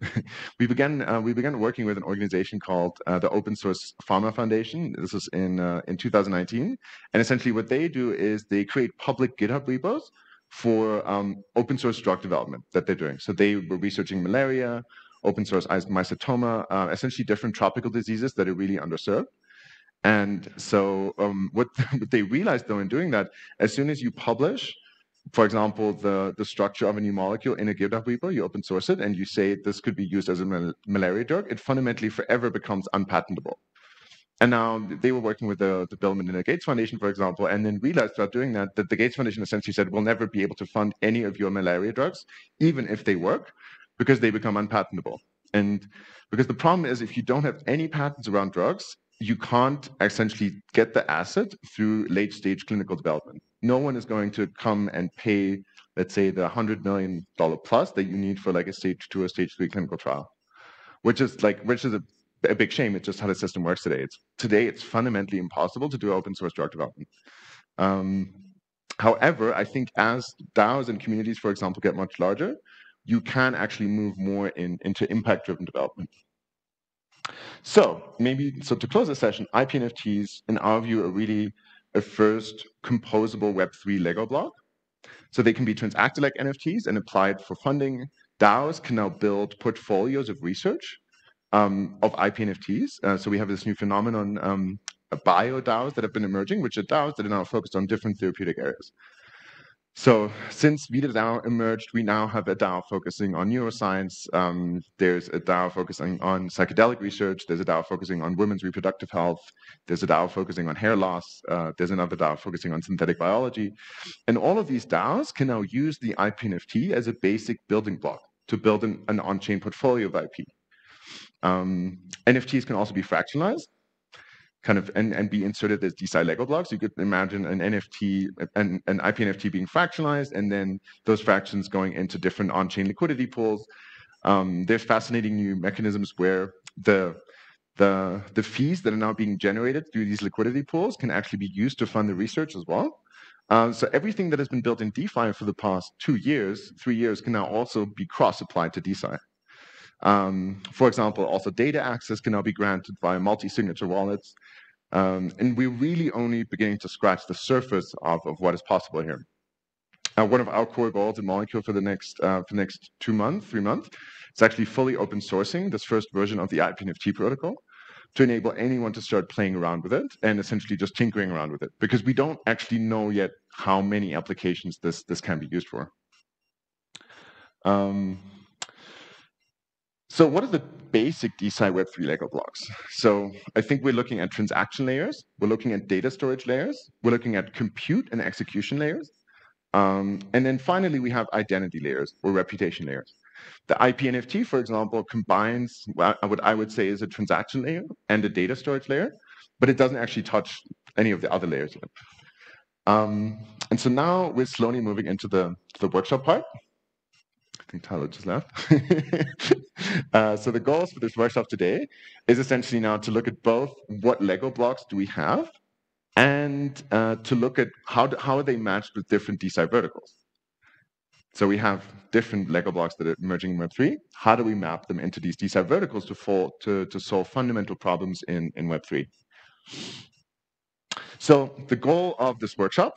A: we began uh, we began working with an organization called uh, the Open Source Pharma Foundation. This was in uh, in 2019, and essentially what they do is they create public GitHub repos for um, open source drug development that they're doing. So they were researching malaria, open source mycetoma, uh, essentially different tropical diseases that are really underserved. And so um, what, what they realized though in doing that, as soon as you publish for example, the, the structure of a new molecule in a GitHub repo, you open source it, and you say this could be used as a mal malaria drug, it fundamentally forever becomes unpatentable. And now they were working with the, the Bill and Melinda Gates Foundation, for example, and then realized about doing that, that the Gates Foundation essentially said, we'll never be able to fund any of your malaria drugs, even if they work, because they become unpatentable. And because the problem is if you don't have any patents around drugs, you can't essentially get the asset through late stage clinical development. No one is going to come and pay, let's say, the $100 million plus that you need for like a stage two or stage three clinical trial, which is like, which is a, a big shame. It's just how the system works today. It's today it's fundamentally impossible to do open source drug development. Um, however, I think as DAOs and communities, for example, get much larger, you can actually move more in, into impact driven development. So maybe, so to close the session, IP NFTs, in our view, are really a first composable Web3 Lego block. So they can be transacted like NFTs and applied for funding. DAOs can now build portfolios of research um, of IP NFTs. Uh, so we have this new phenomenon, um, bio DAOs that have been emerging, which are DAOs that are now focused on different therapeutic areas. So since VitaDAO emerged, we now have a DAO focusing on neuroscience. Um, there's a DAO focusing on psychedelic research. There's a DAO focusing on women's reproductive health. There's a DAO focusing on hair loss. Uh, there's another DAO focusing on synthetic biology. And all of these DAOs can now use the IPNFT as a basic building block to build an, an on-chain portfolio of IP. Um, NFTs can also be fractionalized kind of and, and be inserted as DeSci Lego blocks. You could imagine an NFT, an, an IP NFT being fractionalized, and then those fractions going into different on-chain liquidity pools. Um, there's fascinating new mechanisms where the the the fees that are now being generated through these liquidity pools can actually be used to fund the research as well. Uh, so everything that has been built in DeFi for the past two years, three years, can now also be cross-applied to DeSci. Um, for example, also data access can now be granted via multi-signature wallets. Um, and we're really only beginning to scratch the surface of, of what is possible here. Uh, one of our core goals in Molecule for the next uh, for next two months, three months, is actually fully open sourcing this first version of the IPNFT protocol to enable anyone to start playing around with it and essentially just tinkering around with it because we don't actually know yet how many applications this this can be used for. Um, So what are the basic DeSci Web3 Lego blocks? So I think we're looking at transaction layers, we're looking at data storage layers, we're looking at compute and execution layers, um, and then finally we have identity layers or reputation layers. The IP NFT, for example, combines what I would say is a transaction layer and a data storage layer, but it doesn't actually touch any of the other layers. Um, and so now we're slowly moving into the, the workshop part. Think Tyler just left. uh, so the goals for this workshop today is essentially now to look at both what Lego blocks do we have and uh, to look at how, do, how are they matched with different DeSci verticals. So we have different Lego blocks that are emerging in Web3. How do we map them into these DeSci verticals to, fall, to, to solve fundamental problems in, in Web3? So the goal of this workshop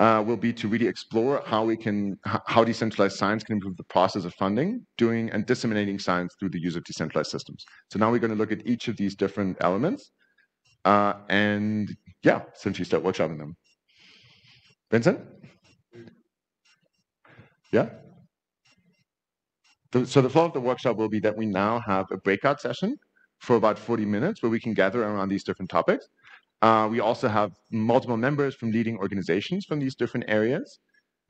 A: uh, will be to really explore how we can, how decentralized science can improve the process of funding, doing and disseminating science through the use of decentralized systems. So now we're going to look at each of these different elements uh, and yeah, essentially start workshopping them. Vincent? Yeah? So the flow of the workshop will be that we now have a breakout session for about 40 minutes where we can gather around these different topics. Uh, we also have multiple members from leading organizations from these different areas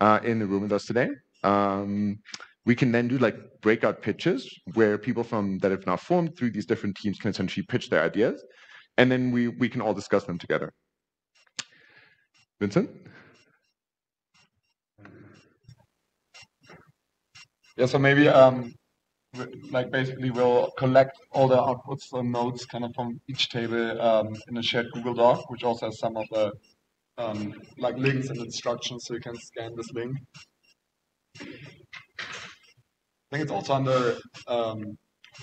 A: uh, in the room with us today. Um, we can then do like breakout pitches where people from that have now formed through these different teams can essentially pitch their ideas, and then we we can all discuss them together. Vincent.
F: Yeah, so maybe um, like basically we'll collect all the outputs and nodes kind of from each table um, in a shared Google Doc, which also has some of the um, like links and instructions so you can scan this link. I think it's also under um,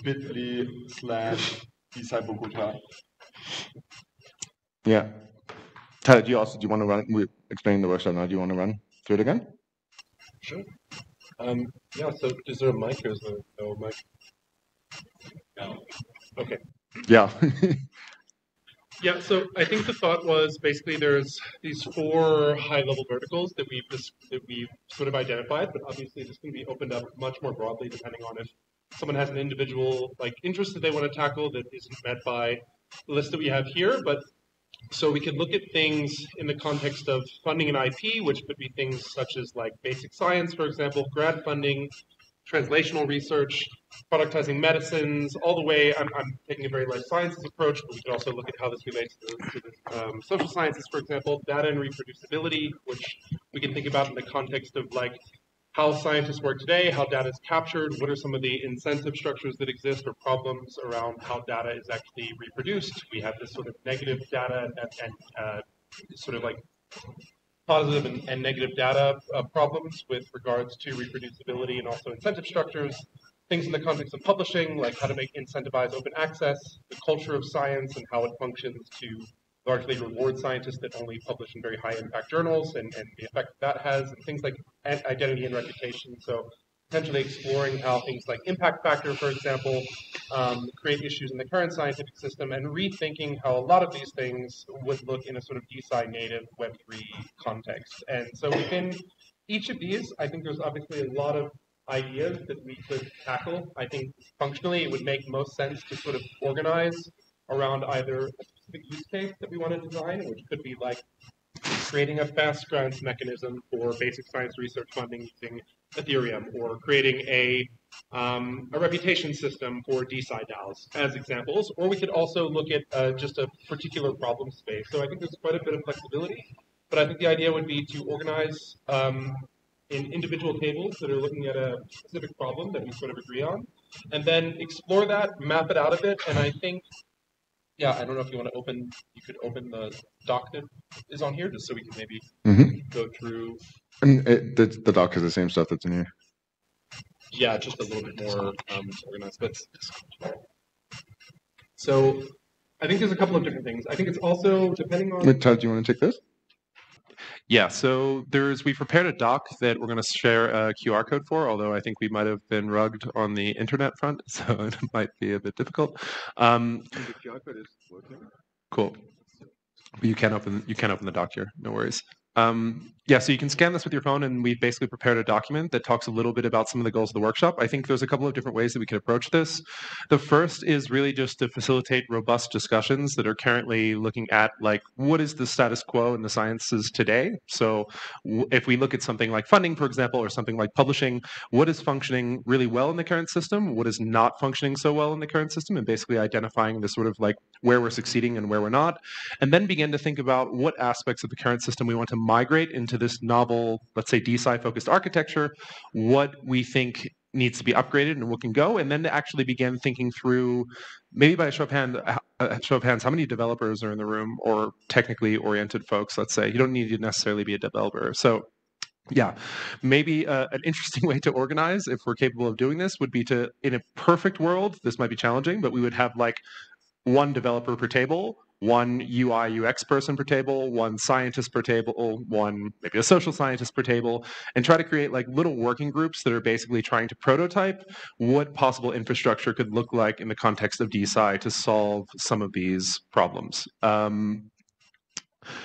F: bit.ly slash DeSci Bogota.
A: Yeah. Tyler, do you also do you want to run? We explain the workshop now. Do you want to run through it again?
E: Sure. Um, yeah, so is there a mic or is there no mic?
C: No.
E: Okay.
A: Yeah.
E: Yeah, so I think the thought was basically there's these four high-level verticals that we've just, that we've sort of identified, but obviously this can be opened up much more broadly depending on if someone has an individual like interest that they want to tackle that isn't met by the list that we have here. But so we could look at things in the context of funding an IP, which could be things such as like basic science, for example, grad funding, translational research, productizing medicines, all the way. I'm, I'm, taking a very life sciences approach, but we could also look at how this relates to, to the um, social sciences, for example, data and reproducibility, which we can think about in the context of like how scientists work today, how data is captured, what are some of the incentive structures that exist or problems around how data is actually reproduced. We have this sort of negative data and, and uh, sort of like positive and, and negative data uh, problems with regards to reproducibility and also incentive structures. Things in the context of publishing, like how to make incentivize open access, the culture of science and how it functions to largely reward scientists that only publish in very high impact journals and, and the effect that has, and things like identity and reputation. So potentially exploring how things like impact factor, for example, um, create issues in the current scientific system, and rethinking how a lot of these things would look in a sort of DeSci native Web3 context. And so within each of these, I think there's obviously a lot of ideas that we could tackle. I think functionally it would make most sense to sort of organize around either a specific use case that we want to design, which could be like creating a fast grants mechanism for basic science research funding using Ethereum, or creating a um, a reputation system for DeSci DAOs as examples, or we could also look at uh, just a particular problem space. So I think there's quite a bit of flexibility, but I think the idea would be to organize um, in individual tables that are looking at a specific problem that we sort of agree on, and then explore that, map it out a bit, and I think yeah, I don't know if you want to open, you could open the doc that is on here, just so we can maybe
A: Mhm.
E: go through.
A: And it, the, the doc is the same stuff that's in here.
E: Yeah, just a little bit more um, organized, but so I think there's a couple of different things. I think it's also depending on.
A: Wait, Todd, do you want to take this?
G: Yeah, so there's we prepared a doc that we're going to share a QR code for, although I think we might have been rugged on the internet front, so it might be a bit difficult. Um,
A: The QR code is working.
G: cool. But you can open you can open the doc here, no worries.
E: Um, yeah, so you can scan this with your phone, and we've basically prepared a document that talks a little bit about some of the goals of the workshop. I think there's a couple of different ways that we can approach this. The first is really just to facilitate robust discussions that are currently looking at like what is the status quo in the sciences today. So if we look at something like funding, for example, or something like publishing, what is functioning really well in the current system, what is not functioning so well in the current system, and basically identifying the sort of like where we're succeeding and where we're not, and then begin to think about what aspects of the current system we want to migrate into this novel, let's say DeSci focused architecture, what we think needs to be upgraded and what can go, and then to actually begin thinking through, maybe by a show of, hand, uh, show of hands, how many developers are in the room or technically oriented folks, let's say. You don't need to necessarily be a developer. So yeah, maybe uh, an interesting way to organize, if we're capable of doing this, would be to, in a perfect world, this might be challenging, but we would have like one developer per table, one UI UX person per table, one scientist per table, one maybe a social scientist per table, and try to create like little working groups that are basically trying to prototype what possible infrastructure could look like in the context of DeSci to solve some of these problems. Um,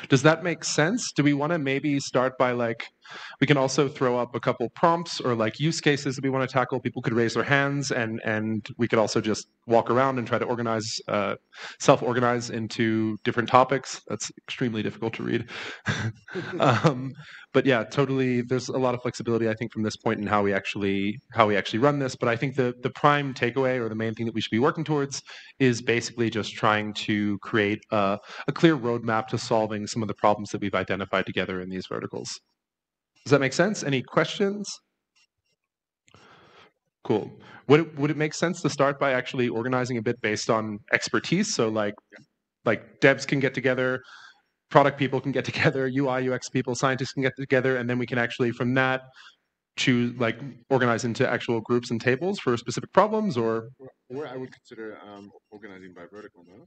E: does that make sense? Do we want to maybe start by like, we can also throw up a couple prompts or like use cases that we want to tackle. People could raise their hands and and we could also just walk around and try to organize, uh, self-organize into different topics. That's extremely difficult to read. um, but yeah, totally. There's a lot of flexibility, I think, from this point in how we actually how we actually run this. But I think the the prime takeaway or the main thing that we should be working towards is basically just trying to create a, a clear roadmap to solving some of the problems that we've identified together in these verticals. Does that make sense? Any questions? Cool. Would it, would it make sense to start by actually organizing a bit based on expertise? So like like devs can get together, product people can get together, UI UX people, scientists can get together, and then we can actually from that choose like organize into actual groups and tables for specific problems or
A: Or I would consider um, organizing by vertical, no?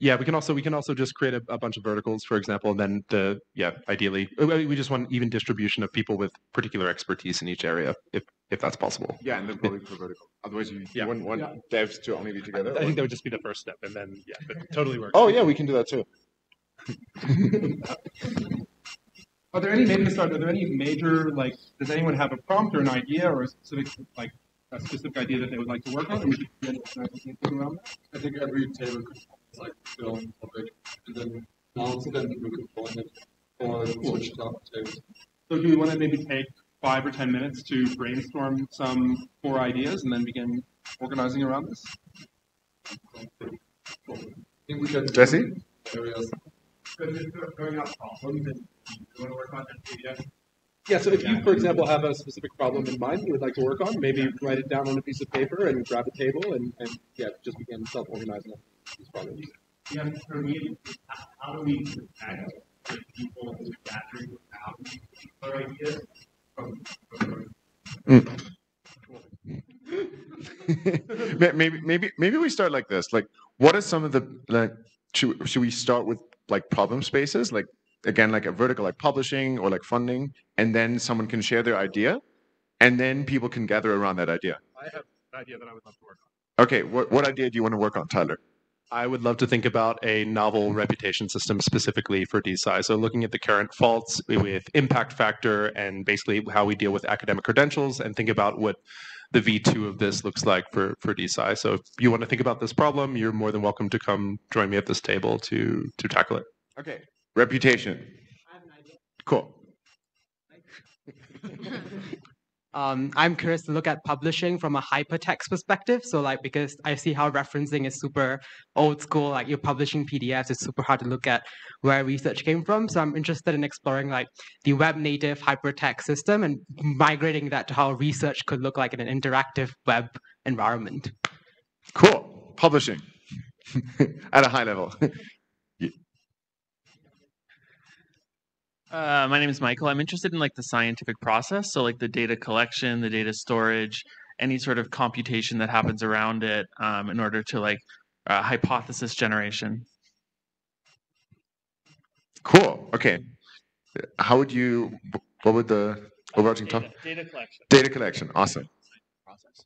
E: yeah we can also we can also just create a, a bunch of verticals for example and then the yeah ideally uh, we just want even distribution of people with particular expertise in each area if if that's possible
A: Yeah, and then probably per vertical. Otherwise, you, you
E: Yeah.
A: wouldn't want
H: Yeah.
A: devs to only be together.
H: I
A: or-
H: think that would just be the first step, and then yeah, but totally works.
A: oh, yeah, we can do that too.
H: Are there any maybe start? Are there any major like? Does anyone have a prompt or an idea or a specific like a specific idea that they would like to work on? And we could begin around that.
F: I think every table could like their own topic and then announce it and we could join it or switch to other tables.
H: So do we want to maybe take five or ten minutes to brainstorm some core ideas and then begin organizing around this?
F: I think we can
A: Jesse?
F: areas.
H: Yeah, so if you, for example, have a specific problem in mind you would like to work on, maybe write it down on a piece of paper and grab a table and, and yeah, just begin self-organizing these problems.
D: Yeah, for me, how do we protect the people who gathering without their ideas from, from mm.
A: May- maybe maybe maybe we start like this like what are some of the like should, should we start with like problem spaces like again like a vertical like publishing or like funding and then someone can share their idea and then people can gather around that idea
H: I have an idea that I would love to work on.
A: okay what, what idea do you want to work on tyler
E: I would love to think about a novel reputation system specifically for DeSci. So looking at the current faults with impact factor and basically how we deal with academic credentials and think about what the V2 of this looks like for, for DeSci. So if you want to think about this problem, you're more than welcome to come join me at this table to, to tackle it.
A: okay reputation cool
I: um, I'm curious to look at publishing from a hypertext perspective. So, like, because I see how referencing is super old school, like you're publishing PDFs, it's super hard to look at where research came from. So, I'm interested in exploring like the web native hypertext system and migrating that to how research could look like in an interactive web environment.
A: cool publishing at a high level
J: Uh, my name is Michael. I'm interested in like the scientific process, so like the data collection, the data storage, any sort of computation that happens around it, um, in order to like uh, hypothesis generation.
A: cool okay how would you what would the overarching
J: data,
A: topic
J: data collection.
A: data collection awesome
J: Process.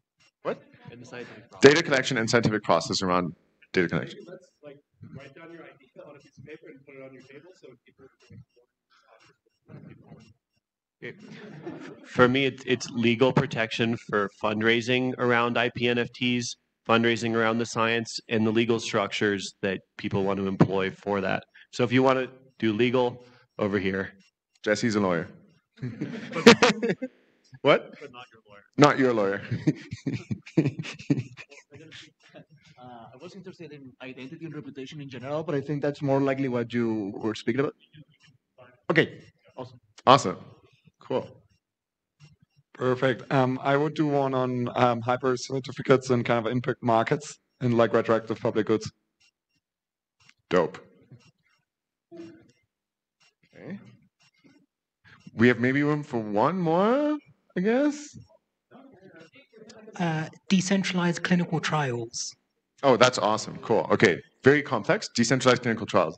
A: What?
J: In the scientific process.
A: data collection and scientific process around data collection.
H: Let's like write down your idea on a piece of paper and put it on your table so people can
K: For me, it's, it's legal protection for fundraising around IP NFTs, fundraising around the science, and the legal structures that people want to employ for that. So if you want to do legal, over here.
A: Jesse's a lawyer. what?
K: But not your lawyer.
A: Not your lawyer.
L: Uh, I was interested in identity and reputation in general, but I think that's more likely what you were speaking about. Okay, awesome.
A: Awesome. Cool.
F: Perfect. Um, I would do one on um, hyper certificates and kind of impact markets and like retroactive public goods.
A: Dope. Okay. We have maybe room for one more, I guess.
M: Uh, decentralized clinical trials.
A: Oh, that's awesome. Cool. Okay. Very complex. Decentralized clinical trials.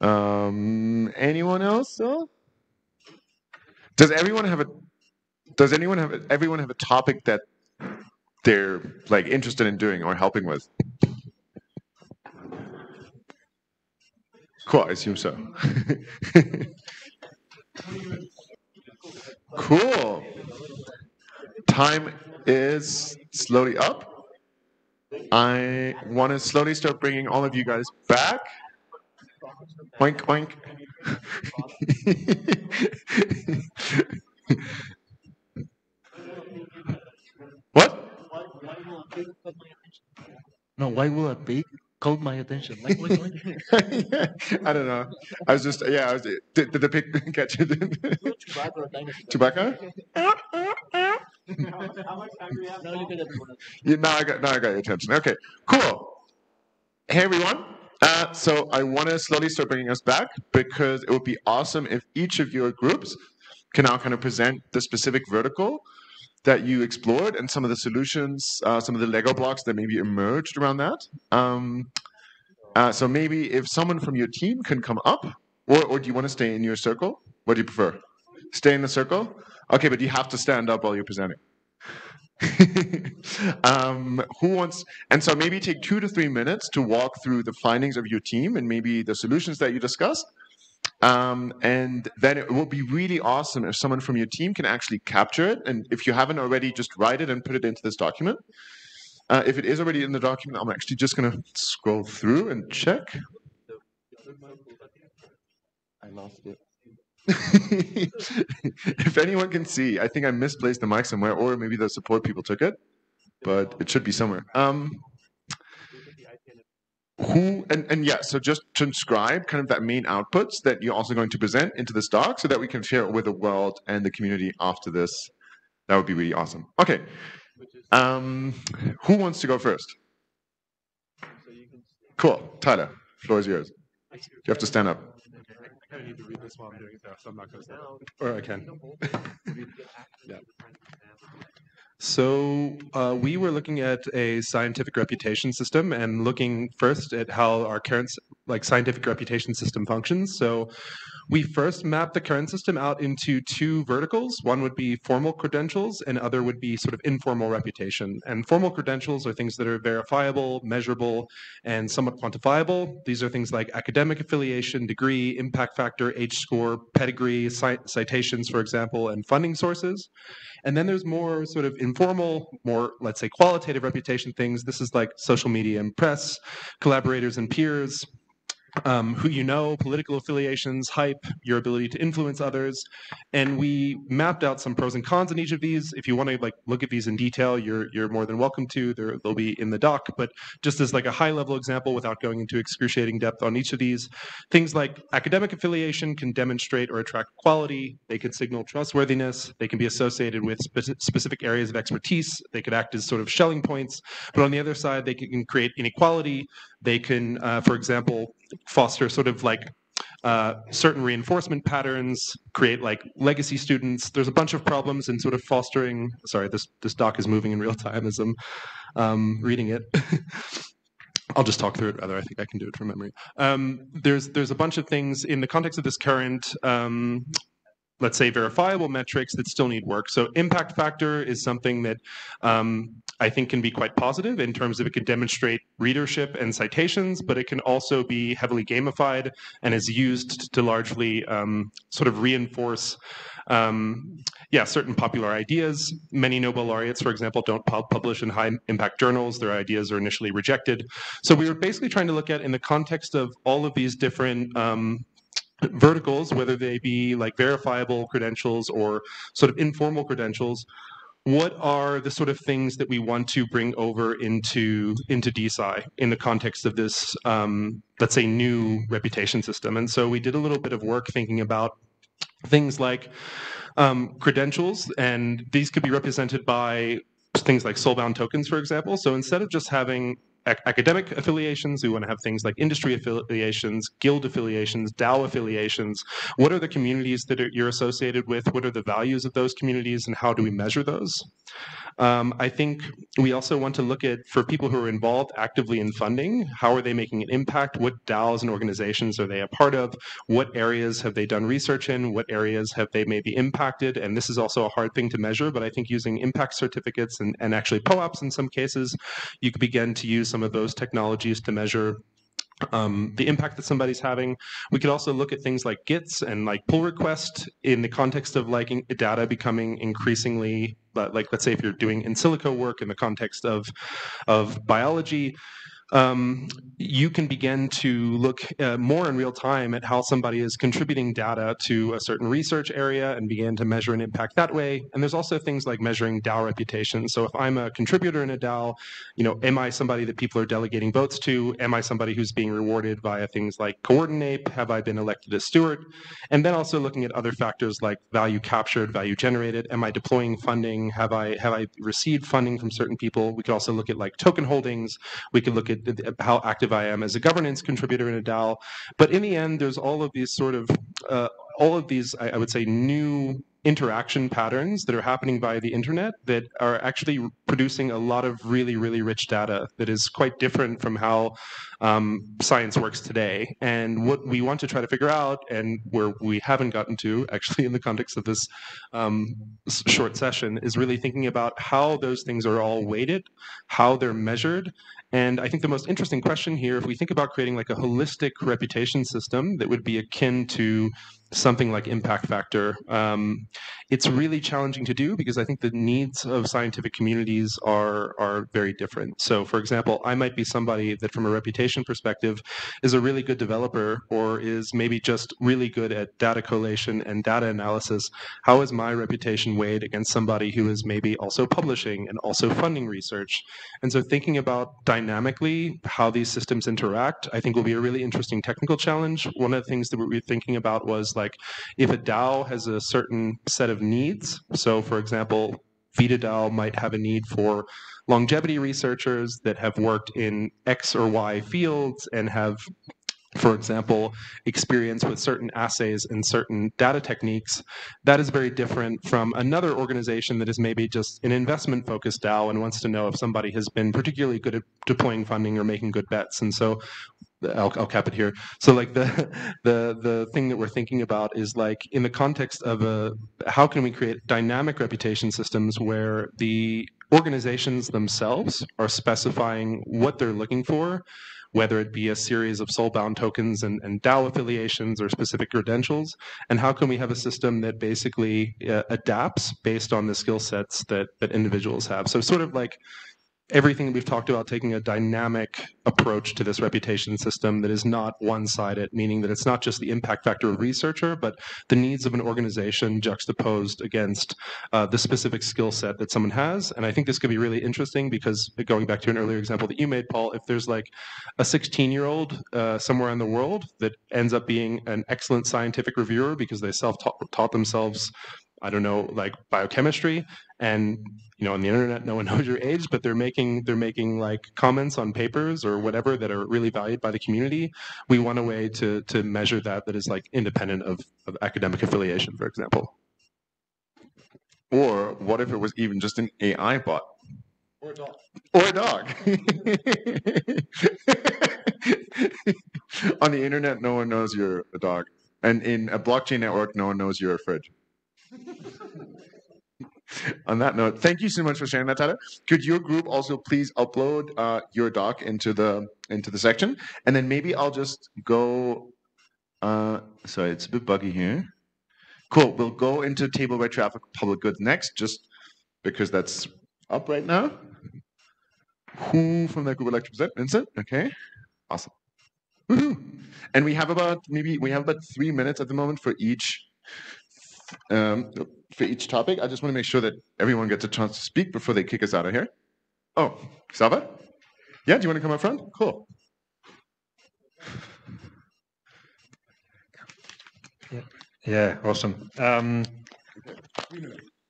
A: Um, anyone else? Though? Does everyone have a? Does anyone have a, everyone have a topic that they're like interested in doing or helping with? Cool. I assume so. cool. Time is slowly up. I want to slowly start bringing all of you guys back. Oink, oink. what?
L: No, why will a pig caught my attention? Like, like, like.
A: I don't know. I was just, yeah, I was, did, did the pig catch it? Chewbacca?
L: now you get everyone.
A: Yeah, now I got now I got your attention. Okay, cool. Hey everyone. Uh, so I want to slowly start bringing us back because it would be awesome if each of your groups can now kind of present the specific vertical that you explored and some of the solutions, uh, some of the Lego blocks that maybe emerged around that. Um, uh, so maybe if someone from your team can come up, or, or do you want to stay in your circle? What do you prefer? Stay in the circle? Okay, but you have to stand up while you're presenting. um, who wants and so maybe take two to three minutes to walk through the findings of your team and maybe the solutions that you discussed. Um, and then it will be really awesome if someone from your team can actually capture it. And if you haven't already just write it and put it into this document. Uh, if it is already in the document i'm actually just going to scroll through and check. I lost it if anyone can see, I think I misplaced the mic somewhere, or maybe the support people took it, but it should be somewhere. Um, who and, and yeah, so just transcribe kind of that main outputs that you're also going to present into this doc so that we can share it with the world and the community after this. That would be really awesome. Okay. Um, who wants to go first? Cool. Tyler, floor is yours. You have to stand up.
E: I need to read this while I'm doing it, though, so I'm not going to up. Or I can. yeah. So uh, we were looking at a scientific reputation system and looking first at how our current like scientific reputation system functions. So we first mapped the current system out into two verticals. One would be formal credentials, and other would be sort of informal reputation. And formal credentials are things that are verifiable, measurable, and somewhat quantifiable. These are things like academic affiliation, degree, impact factor, H score, pedigree, citations, for example, and funding sources. And then there's more sort of informal, more, let's say, qualitative reputation things. This is like social media and press, collaborators and peers, um, who you know, political affiliations, hype, your ability to influence others, and we mapped out some pros and cons in each of these. If you want to like look at these in detail, you're you're more than welcome to. They're, they'll be in the doc. But just as like a high level example, without going into excruciating depth on each of these, things like academic affiliation can demonstrate or attract quality. They can signal trustworthiness. They can be associated with spe- specific areas of expertise. They could act as sort of Schelling points. But on the other side, they can create inequality. They can, uh, for example, foster sort of like uh, certain reinforcement patterns, create like legacy students. There's a bunch of problems in sort of fostering. Sorry, this this doc is moving in real time as I'm um, reading it. I'll just talk through it rather. I think I can do it from memory. Um, there's there's a bunch of things in the context of this current um, let's say verifiable metrics that still need work. So impact factor is something that um, I think can be quite positive in terms of it can demonstrate readership and citations, but it can also be heavily gamified and is used to largely um, sort of reinforce um, yeah, certain popular ideas. Many Nobel laureates, for example, don't pub- publish in high impact journals. Their ideas are initially rejected. So we were basically trying to look at, in the context of all of these different um, verticals, whether they be like verifiable credentials or sort of informal credentials, what are the sort of things that we want to bring over into into DeSci in the context of this, um, let's say, new reputation system? And so we did a little bit of work thinking about things like um, credentials, and these could be represented by things like soulbound tokens, for example. So instead of just having ac- academic affiliations, we want to have things like industry affiliations, guild affiliations, DAO affiliations. What are the communities that are, you're associated with? What are the values of those communities, and how do we measure those? Um, I think we also want to look at, for people who are involved actively in funding, how are they making an impact? What DAOs and organizations are they a part of? What areas have they done research in? What areas have they maybe impacted? And this is also a hard thing to measure, but I think using impact certificates and, and actually POAPs in some cases, you could begin to use some of those technologies to measure um, the impact that somebody's having. We could also look at things like GITs and like pull request in the context of like data becoming increasingly, like let's say if you're doing in silico work in the context of of biology. Um, you can begin to look uh, more in real time at how somebody is contributing data to a certain research area and begin to measure an impact that way. And there's also things like measuring DAO reputation. So if I'm a contributor in a DAO, you know, am I somebody that people are delegating votes to? Am I somebody who's being rewarded via things like Coordinape? Have I been elected as steward? And then also looking at other factors like value captured, value generated. Am I deploying funding? Have I have I received funding from certain people? We could also look at like token holdings. We could look at how active I am as a governance contributor in a DAO. But in the end, there's all of these sort of uh, all of these, I, I would say, new interaction patterns that are happening via the internet that are actually producing a lot of really, really rich data that is quite different from how um, science works today. And what we want to try to figure out, and where we haven't gotten to actually in the context of this um, short session, is really thinking about how those things are all weighted, how they're measured, and I think the most interesting question here, if we think about creating like a holistic reputation system that would be akin to something like impact factor, um, it's really challenging to do because I think the needs of scientific communities are are very different. So, for example, I might be somebody that, from a reputation perspective, is a really good developer or is maybe just really good at data collation and data analysis. How is my reputation weighed against somebody who is maybe also publishing and also funding research? And so, thinking about dynamically how these systems interact, I think will be a really interesting technical challenge. One of the things that we were thinking about was like if a DAO has a certain set of needs, so for example, VitaDAO might have a need for longevity researchers that have worked in X or Y fields and have for example, experience with certain assays and certain data techniques, that is very different from another organization that is maybe just an investment focused DAO and wants to know if somebody has been particularly good at deploying funding or making good bets. And so I'll, I'll cap it here. So like the the the thing that we're thinking about is like in the context of a how can we create dynamic reputation systems where the organizations themselves are specifying what they're looking for, whether it be a series of soulbound tokens and, and DAO affiliations or specific credentials, and how can we have a system that basically uh, adapts based on the skill sets that that individuals have. So sort of like everything we've talked about taking a dynamic approach to this reputation system that is not one-sided meaning that it's not just the impact factor of researcher but the needs of an organization juxtaposed against uh, the specific skill set that someone has. And i think this could be really interesting because going back to an earlier example that you made paul if there's like a 16 year old uh, somewhere in the world that ends up being an excellent scientific reviewer because they self-taught themselves I don't know, like biochemistry, and you know, on the internet, no one knows your age, but they're making they're making like comments on papers or whatever that are really valued by the community. We want a way to to measure that that is like independent of, of academic affiliation, for example.
A: Or what if it was even just an AI bot?
F: Or a dog.
A: Or a dog. On the internet, no one knows you're a dog. And in a blockchain network, no one knows you're a fridge. On that note, thank you so much for sharing that, Tyler. Could your group also please upload uh, your doc into the into the section, and then maybe I'll just go. Uh, sorry, it's a bit buggy here. Cool. We'll go into table by traffic public goods next, just because that's up right now. Who from that group would like to present? Vincent. Okay. Awesome. And we have about maybe we have about three minutes at the moment for each um, for each topic. I just want to make sure that everyone gets a chance to speak before they kick us out of here. Oh, Sava? Yeah, do you want to come up front? Cool.
N: Yeah, yeah awesome. Um,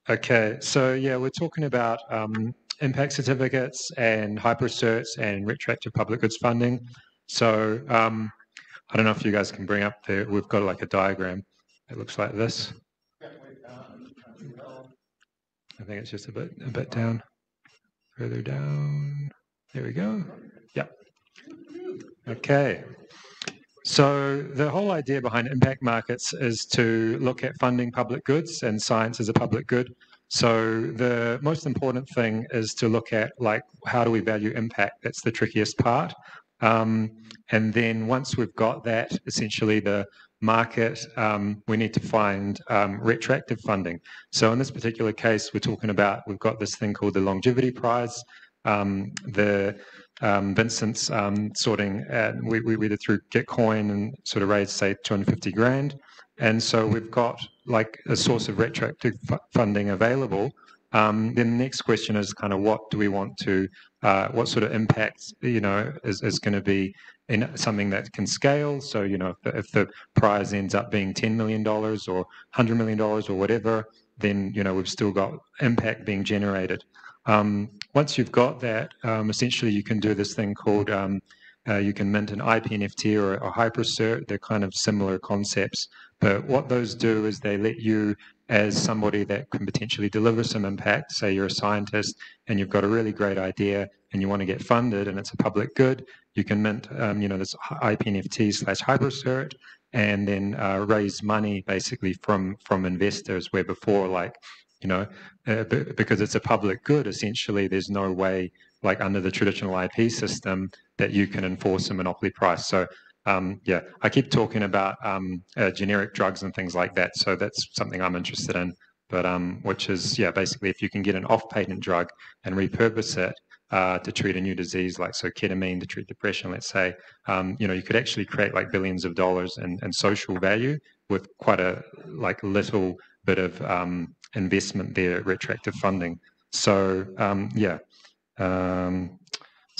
N: okay, so yeah, we're talking about um, impact certificates and hyper certs and retroactive public goods funding. So um, I don't know if you guys can bring up the, we've got like a diagram. It looks like this. I think it's just a bit a bit down, further down. There we go. Yep. Okay. So the whole idea behind impact markets is to look at funding public goods and science as a public good. So the most important thing is to look at like how do we value impact? That's the trickiest part. Um, and then once we've got that, essentially the market, um, we need to find um, retroactive funding. So in this particular case, we're talking about, we've got this thing called the Longevity Prize. Um, the um, Vincent's um, sorting, at, we, we, we did through Gitcoin and sort of raised, say, 250 grand. And so we've got like a source of retroactive funding available. Um, then the next question is kind of what do we want to, uh, what sort of impact, you know, is, is going to be in something that can scale. So, you know, if the, if the prize ends up being $10 million or $100 million or whatever, then, you know, we've still got impact being generated. Um, once you've got that, um, essentially you can do this thing called, um, uh, you can mint an IP NFT or a hypercert. They're kind of similar concepts. But what those do is they let you, as somebody that can potentially deliver some impact, say you're a scientist and you've got a really great idea and you want to get funded and it's a public good, you can mint, um, you know, this IPNFT slash hypercert and then uh, raise money basically from from investors where before like you know uh, because it's a public good essentially there's no way like under the traditional ip system that you can enforce a monopoly price. So um, yeah i keep talking about um, uh, generic drugs and things like that so that's something i'm interested in. But um, which is yeah basically if you can get an off patent drug and repurpose it uh, to treat a new disease like so ketamine to treat depression let's say um, you know you could actually create like billions of dollars in, in social value with quite a like little bit of um, investment there retroactive funding. So um, yeah um,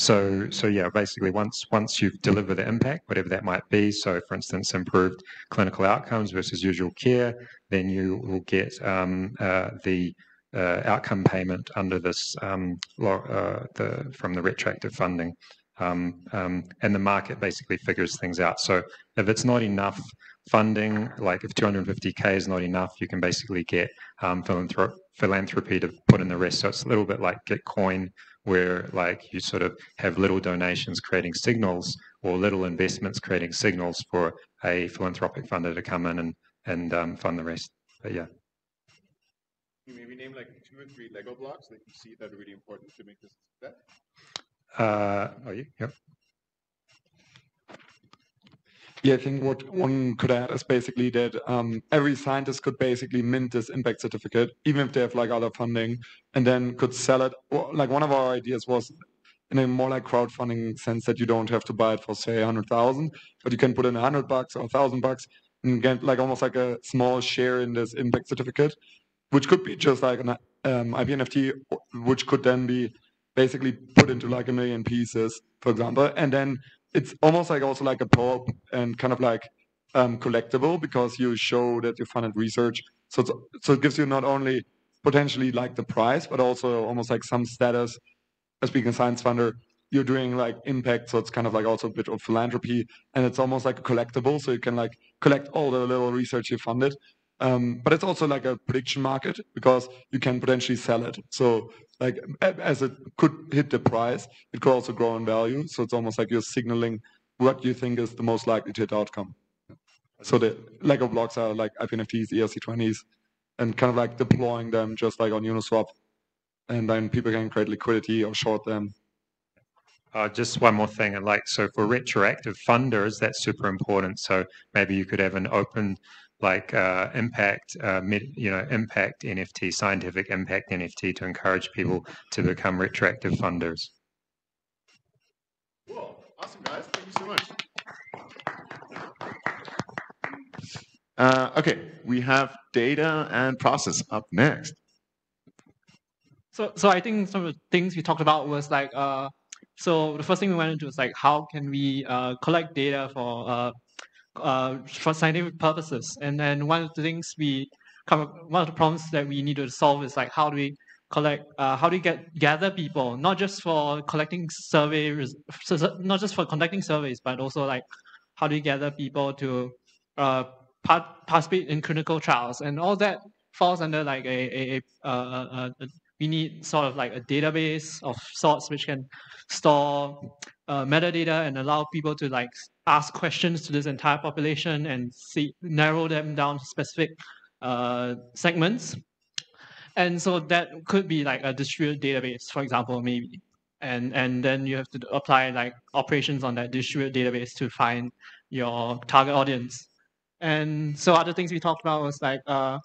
N: so so yeah basically once once you've delivered the impact whatever that might be so for instance improved clinical outcomes versus usual care then you will get um, uh, the uh, outcome payment under this um, uh, the, from the retroactive funding. Um, um, and the market basically figures things out. So if it's not enough funding, like if 250k is not enough, you can basically get um, philanthrop- philanthropy to put in the rest. So it's a little bit like Gitcoin, where like you sort of have little donations creating signals or little investments creating signals for a philanthropic funder to come in and and um, fund the rest. But yeah
F: you maybe name like two or three Lego blocks that you see that are really important to make this success?
N: Uh, oh, yeah. Yep.
F: Yeah, I think what one could add is basically that um, every scientist could basically mint this impact certificate, even if they have like other funding, and then could sell it. Like one of our ideas was in a more like crowdfunding sense that you don't have to buy it for say a hundred thousand, but you can put in a hundred bucks or a thousand bucks and get like almost like a small share in this impact certificate, which could be just like an um, IPNFT, which could then be basically put into like a million pieces, for example, and then it's almost like also like a pop and kind of like um, collectible because you show that you funded research. So so it gives you not only potentially like the prize, but also almost like some status as being a science funder. You're doing like impact, so it's kind of like also a bit of philanthropy, and it's almost like a collectible. So you can like collect all the little research you funded, um, but it's also like a prediction market because you can potentially sell it. So like as it could hit the price, it could also grow in value. So it's almost like you're signaling what you think is the most likely to hit outcome. So the Lego blocks are like IPNFTs, ERC20s, and kind of like deploying them just like on Uniswap, and then people can create liquidity or short them.
N: Uh, just one more thing, and like so for retroactive funders, that's super important. So maybe you could have an open, like uh, impact, uh, you know, impact NFT, scientific impact NFT, to encourage people to become retroactive funders.
A: Cool. Awesome, guys. Thank you so much. Uh, okay, we have data and process up next.
O: So, so I think some of the things we talked about was like, uh, so the first thing we went into was like, how can we uh, collect data for uh, uh, for scientific purposes? And then one of the things we come, one of the problems that we need to solve is like, how do we collect, uh, how do we get gather people, not just for collecting surveys, not just for conducting surveys, but also like, how do we gather people to uh, part, participate in clinical trials, and all that falls under like a, a, a, a, a we need sort of like a database of sorts which can store uh, metadata and allow people to like ask questions to this entire population and see narrow them down to specific uh, segments. And so that could be like a distributed database, for example, maybe. And and then you have to apply like operations on that distributed database to find your target audience. And so other things we talked about was like uh,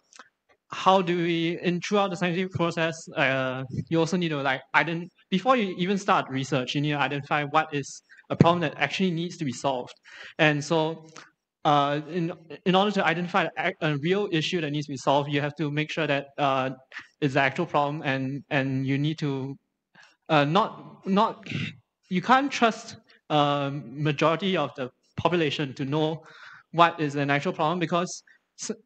O: how do we in throughout the scientific process uh, you also need to like ident- before you even start research you need to identify what is a problem that actually needs to be solved. And so uh, in in order to identify a, real issue that needs to be solved you have to make sure that uh, it's the actual problem and and you need to uh, not not you can't trust um, majority of the population to know what is an actual problem because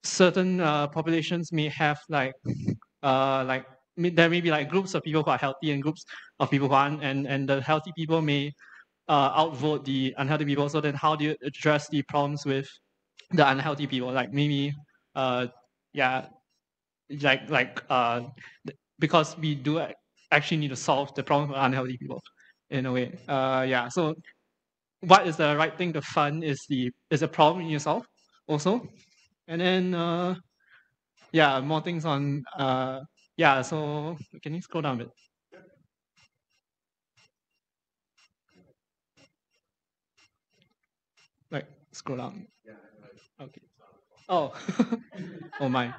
O: certain uh, populations may have like uh, like there may be like groups of people who are healthy and groups of people who aren't, and and the healthy people may uh, outvote the unhealthy people. So then, how do you address the problems with the unhealthy people? Like maybe, uh, yeah, like like uh, because we do actually need to solve the problem of unhealthy people in a way. Uh, yeah. So, what is the right thing to fund is the is a problem in yourself also and then, uh, yeah, more things on, uh, yeah, so can you scroll down a bit? Like, scroll down. Okay. Oh, oh my.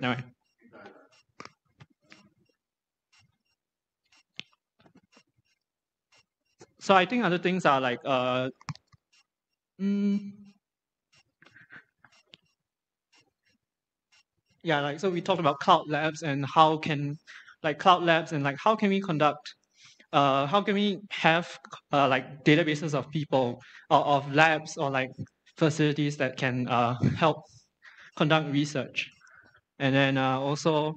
O: Never mind. So I think other things are like, uh, mm, yeah, like so we talked about cloud labs and how can like cloud labs and like how can we conduct uh, how can we have uh, like databases of people or of labs or like facilities that can uh, help conduct research? And then uh, also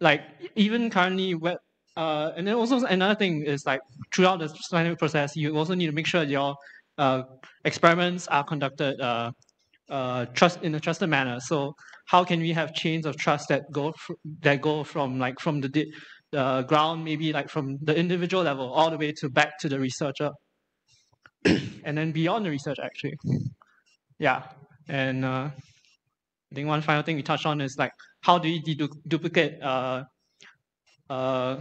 O: like even currently web uh, and then also another thing is like throughout the scientific process you also need to make sure your uh, experiments are conducted uh, uh, trust in a trusted manner. So how can we have chains of trust that go that go from like from the the ground, maybe like from the individual level, all the way to back to the researcher, and then beyond the research actually. Yeah, and uh, I think one final thing we touched on is like how do you duplicate uh, uh,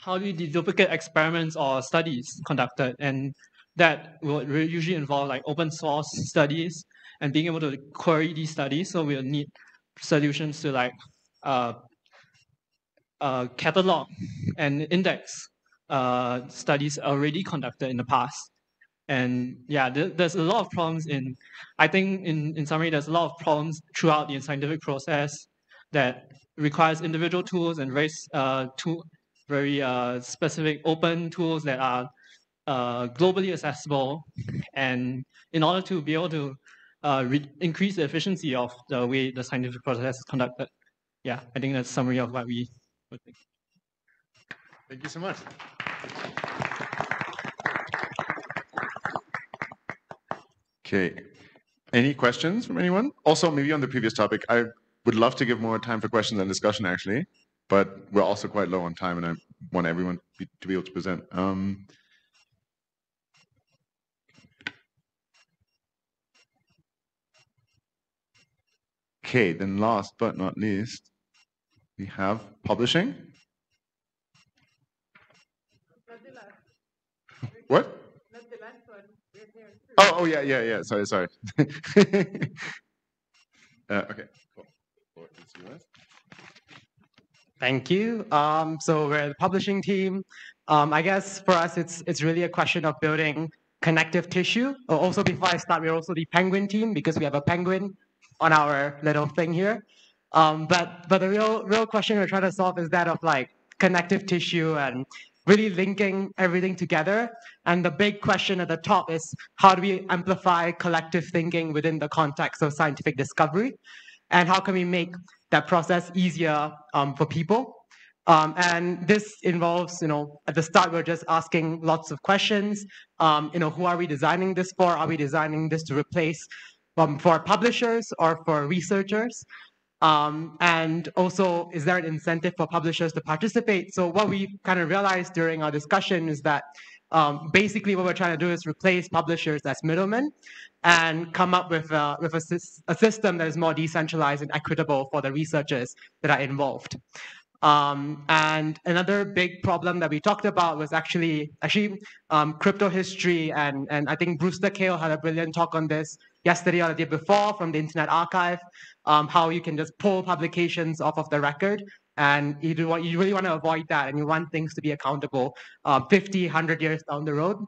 O: how do you duplicate experiments or studies conducted and that will usually involve like open source studies and being able to query these studies. So we'll need solutions to like uh, uh, catalog and index uh, studies already conducted in the past. And yeah, there's a lot of problems in, I think in, in summary, there's a lot of problems throughout the scientific process that requires individual tools and very, uh, tool, very uh, specific open tools that are uh, globally accessible. And in order to be able to uh, increase the efficiency of the way the scientific process is conducted. Yeah, I think that's a summary of what we would think.
A: Thank you so much. Okay. Any questions from anyone? Also, maybe on the previous topic, I would love to give more time for questions and discussion, actually, but we're also quite low on time, and I want everyone to be able to present. Um, Okay, then last but not least, we have publishing. What? Oh, oh yeah, yeah, yeah. Sorry, sorry. uh, okay, cool.
I: Thank you. Um, so we're the publishing team. Um, I guess for us, it's it's really a question of building connective tissue. Uh, Also, before I start, we're also the penguin team because we have a penguin on our little thing here. Um, but but the real real question we're trying to solve is that of like connective tissue and really linking everything together. And the big question at the top is how do we amplify collective thinking within the context of scientific discovery? And how can we make that process easier um, for people? Um, and this involves, you know, at the start, we're just asking lots of questions. Um, you know, who are we designing this for? Are we designing this to replace um, for publishers or for researchers? Um, and also, is there an incentive for publishers to participate? So what we kind of realized during our discussion is that um, basically what we're trying to do is replace publishers as middlemen and come up with, a, with a, a system that is more decentralized and equitable for the researchers that are involved. Um, and another big problem that we talked about was actually actually um, crypto history, and and I think Brewster Kahle had a brilliant talk on this yesterday or the day before from the Internet Archive, um, how you can just pull publications off of the record, and you do want you really want to avoid that, and you want things to be accountable um, 50, 100 years down the road.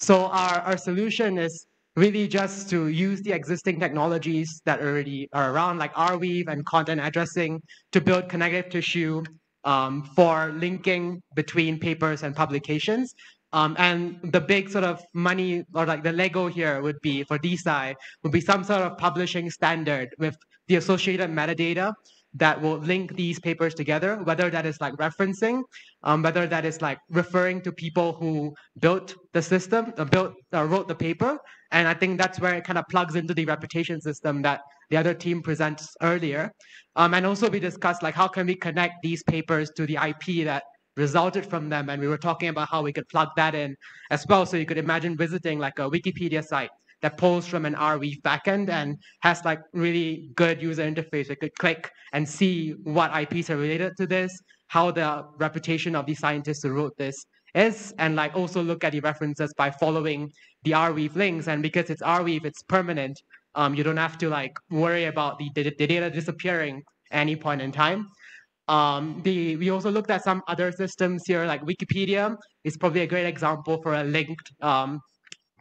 I: So our our solution is really just to use the existing technologies that already are around, like Arweave and content addressing, to build connective tissue um, for linking between papers and publications. Um, and the big sort of money or like the Lego here would be for DeSci would be some sort of publishing standard with the associated metadata that will link these papers together, whether that is like referencing, um, whether that is like referring to people who built the system, uh, built, uh, wrote the paper. And I think that's where it kind of plugs into the reputation system that the other team presents earlier. Um, and also we discussed like how can we connect these papers to the IP that resulted from them. And we were talking about how we could plug that in as well. So you could imagine visiting like a Wikipedia site that pulls from an Arweave backend and has like really good user interface. You could click and see what IPs are related to this, how the reputation of the scientists who wrote this is, and like also look at the references by following the Arweave links. And because it's Arweave, it's permanent. Um, you don't have to like worry about the, the, the data disappearing any point in time. Um, the, we also looked at some other systems here, like Wikipedia is probably a great example for a linked um,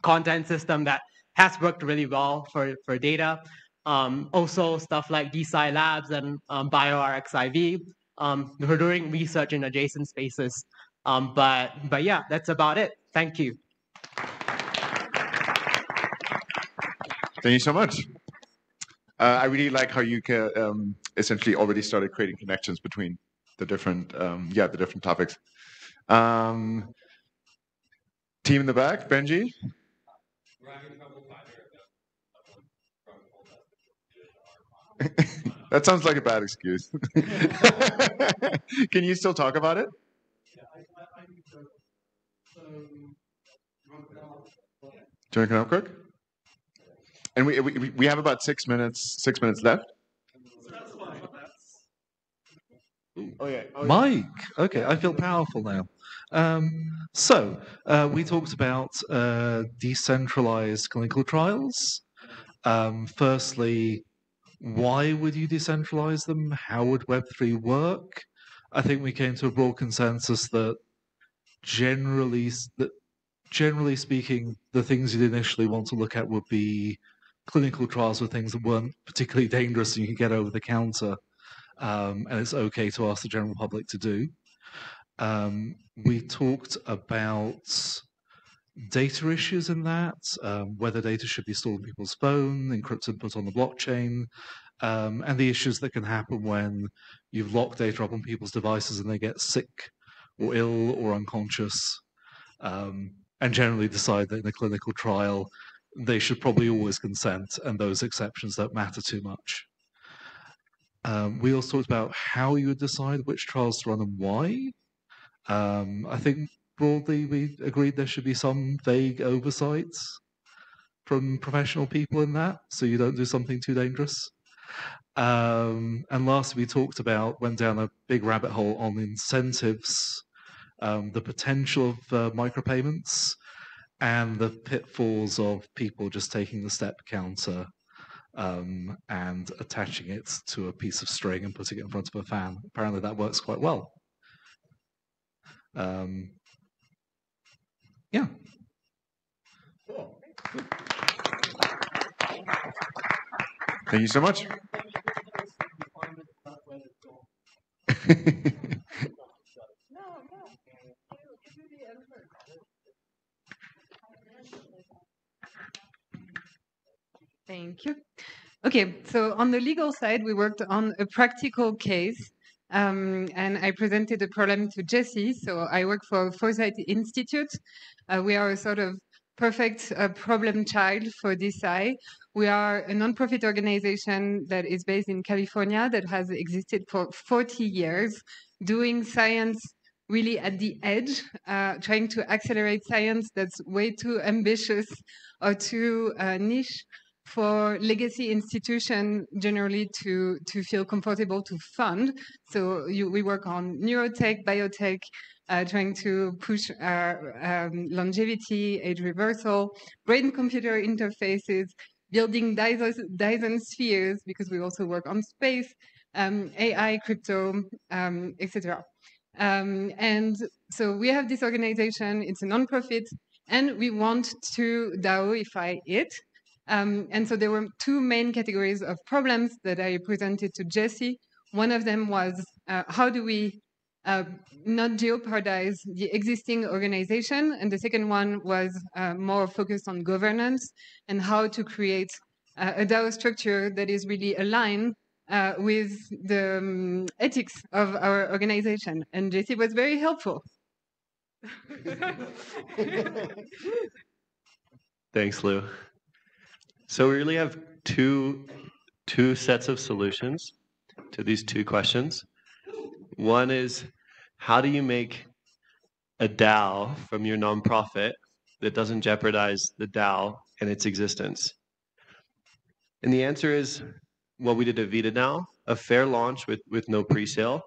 I: content system that has worked really well for, for data. Um, also, stuff like DeSci Labs and um, BioRxiv. Um, we're doing research in adjacent spaces. Um, but, but yeah, that's about it. Thank you.
A: Thank you so much. Uh, I really like how you ca- um, essentially already started creating connections between the different, um, yeah, the different topics. Um, team in the back, Benji. that sounds like a bad excuse. Can you still talk about it? Do you want to come up quick? And we, we we have about six minutes six minutes left.
L: Oh yeah. Oh, yeah.
P: Mike. Okay, I feel powerful now. Um, so uh, we talked about uh, decentralized clinical trials. Um, firstly, why would you decentralize them? How would Web3 work? I think we came to a broad consensus that generally, that generally speaking, the things you'd initially want to look at would be clinical trials were things that weren't particularly dangerous and you could get over the counter, um, and it's okay to ask the general public to do. Um, we talked about data issues in that, um, whether data should be stored on people's phone, encrypted, put on the blockchain, um, and the issues that can happen when you've locked data up on people's devices and they get sick or ill or unconscious, um, and generally decide that in a clinical trial they should probably always consent, and those exceptions don't matter too much. Um, we also talked about how you would decide which trials to run and why. Um, I think broadly we agreed there should be some vague oversights from professional people in that, so you don't do something too dangerous. Um, and last we talked about, went down a big rabbit hole on incentives, um, the potential of uh, micropayments, and the pitfalls of people just taking the step counter um, and attaching it to a piece of string and putting it in front of a fan. Apparently, that works quite well. Um, yeah.
A: Thank you so much.
Q: Thank you. Okay, so on the legal side, we worked on a practical case, um, and I presented the problem to Jesse. So I work for Foresight Institute. Uh, we are a sort of perfect uh, problem child for DeSci. We are a nonprofit organization that is based in California that has existed for 40 years, doing science really at the edge, uh, trying to accelerate science that's way too ambitious or too uh, niche for legacy institutions generally to to feel comfortable to fund. So you, we work on neurotech, biotech, uh, trying to push our um, longevity, age reversal, brain-computer interfaces, building Dyson, Dyson spheres because we also work on space, um, AI, crypto, um, etc. Um, and so we have this organization. It's a nonprofit, and we want to DAOify it. Um, and so there were two main categories of problems that I presented to Jesse. One of them was uh, how do we uh, not jeopardize the existing organization, and the second one was uh, more focused on governance and how to create uh, a DAO structure that is really aligned uh, with the um, ethics of our organization. And Jesse was very helpful.
K: Thanks, Lou. So we really have two two sets of solutions to these two questions. One is how do you make a DAO from your nonprofit that doesn't jeopardize the DAO and its existence? And the answer is what we did at VitaDAO, a fair launch with, with no pre-sale.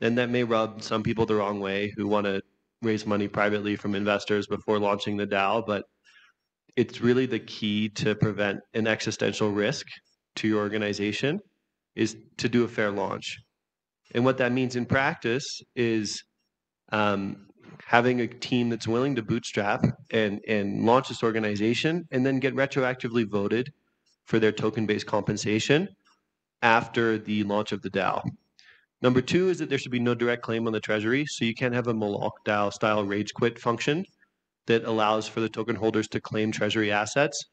K: Then that may rub some people the wrong way who want to raise money privately from investors before launching the DAO, but it's really the key to prevent an existential risk to your organization is to do a fair launch. And what that means in practice is um, having a team that's willing to bootstrap and, and launch this organization and then get retroactively voted for their token-based compensation after the launch of the DAO. Number two is that there should be no direct claim on the treasury, so you can't have a Moloch DAO style rage quit function that allows for the token holders to claim treasury assets.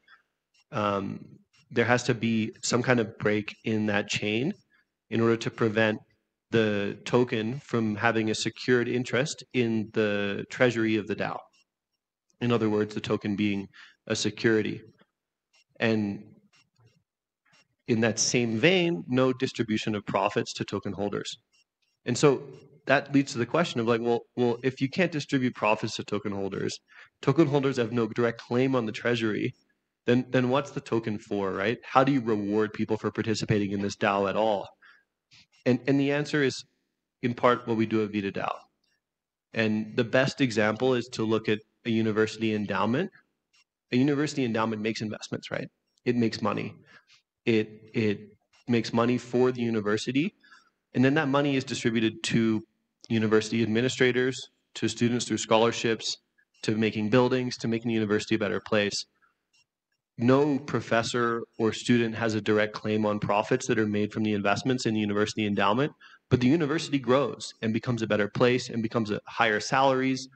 K: Um, there has to be some kind of break in that chain in order to prevent the token from having a secured interest in the treasury of the DAO. In other words, the token being a security. And in that same vein, no distribution of profits to token holders. And so that leads to the question of like, well, well, if you can't distribute profits to token holders, token holders have no direct claim on the treasury, then then what's the token for, right? How do you reward people for participating in this DAO at all? And and the answer is in part what we do at VitaDAO. And the best example is to look at a university endowment. A university endowment makes investments, right? It makes money. It it makes money for the university, and then that money is distributed to university administrators, to students through scholarships, to making buildings, to making the university a better place. No professor or student has a direct claim on profits that are made from the investments in the university endowment, but the university grows and becomes a better place and becomes a higher salaries.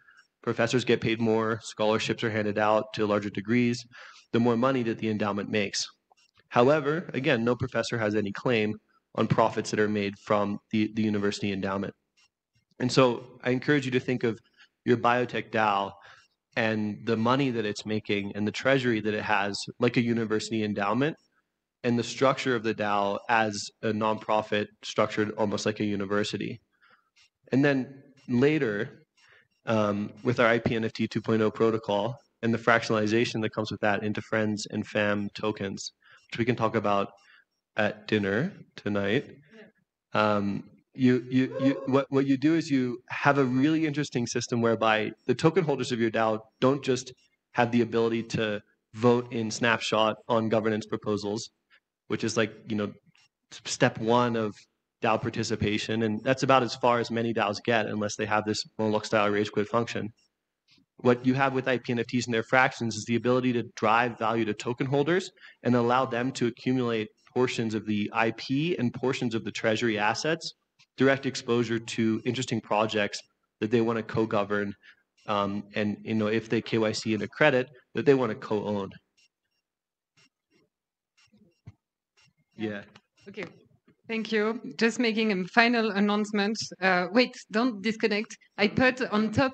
K: Professors get paid more, scholarships are handed out to larger degrees, the more money that the endowment makes. However, again, no professor has any claim on profits that are made from the, the university endowment. And so I encourage you to think of your biotech DAO and the money that it's making and the treasury that it has like a university endowment and the structure of the DAO as a nonprofit structured almost like a university. And then later, um, with our IPNFT 2.0 protocol and the fractionalization that comes with that into friends and fam tokens, which we can talk about at dinner tonight. Um, you, you, you, what, what you do is you have a really interesting system whereby the token holders of your DAO don't just have the ability to vote in snapshot on governance proposals, which is like, you know, step one of DAO participation. And that's about as far as many DAOs get unless they have this Moloch style rage quit function. What you have with IP NFTs and their fractions is the ability to drive value to token holders and allow them to accumulate portions of the IP and portions of the treasury assets, direct exposure to interesting projects that they want to co-govern, um, and you know if they KYC in a credit that they want to co-own. Yeah.
Q: Okay. Thank you. Just making a final announcement. Uh, wait, don't disconnect. I put on top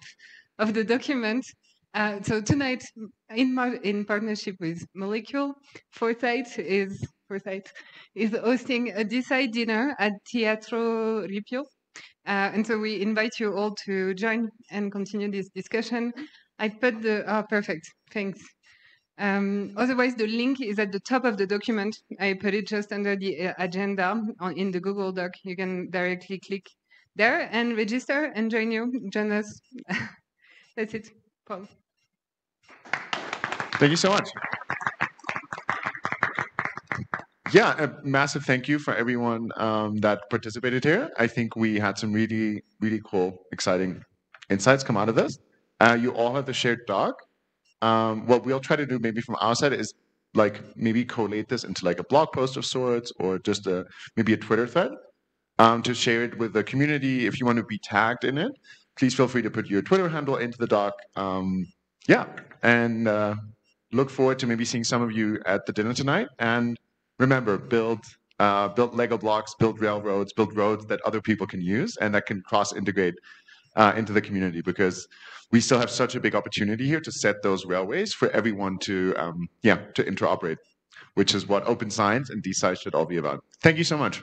Q: of the document. Uh, so tonight, in in partnership with Molecule, Foresight is Is hosting a DeSci dinner at Teatro Ripio. Uh, and so we invite you all to join and continue this discussion. I put the, oh, perfect, thanks. Um, otherwise, the link is at the top of the document. I put it just under the uh, agenda on, in the Google Doc. You can directly click there and register and join you, join us. That's it, Paul.
A: Thank you so much. Yeah, a massive thank you for everyone um, that participated here. I think we had some really, really cool, exciting insights come out of this. Uh, you all have the shared doc. Um, what we'll try to do maybe from our side is like maybe collate this into like a blog post of sorts or just a maybe a Twitter thread um, to share it with the community. If you want to be tagged in it, please feel free to put your Twitter handle into the doc. Um, yeah, and uh, look forward to maybe seeing some of you at the dinner tonight. And remember, build uh, build Lego blocks, build railroads, build roads that other people can use and that can cross integrate uh, into the community because we still have such a big opportunity here to set those railways for everyone to um, yeah to interoperate, which is what open science and DeSci should all be about. Thank you so much.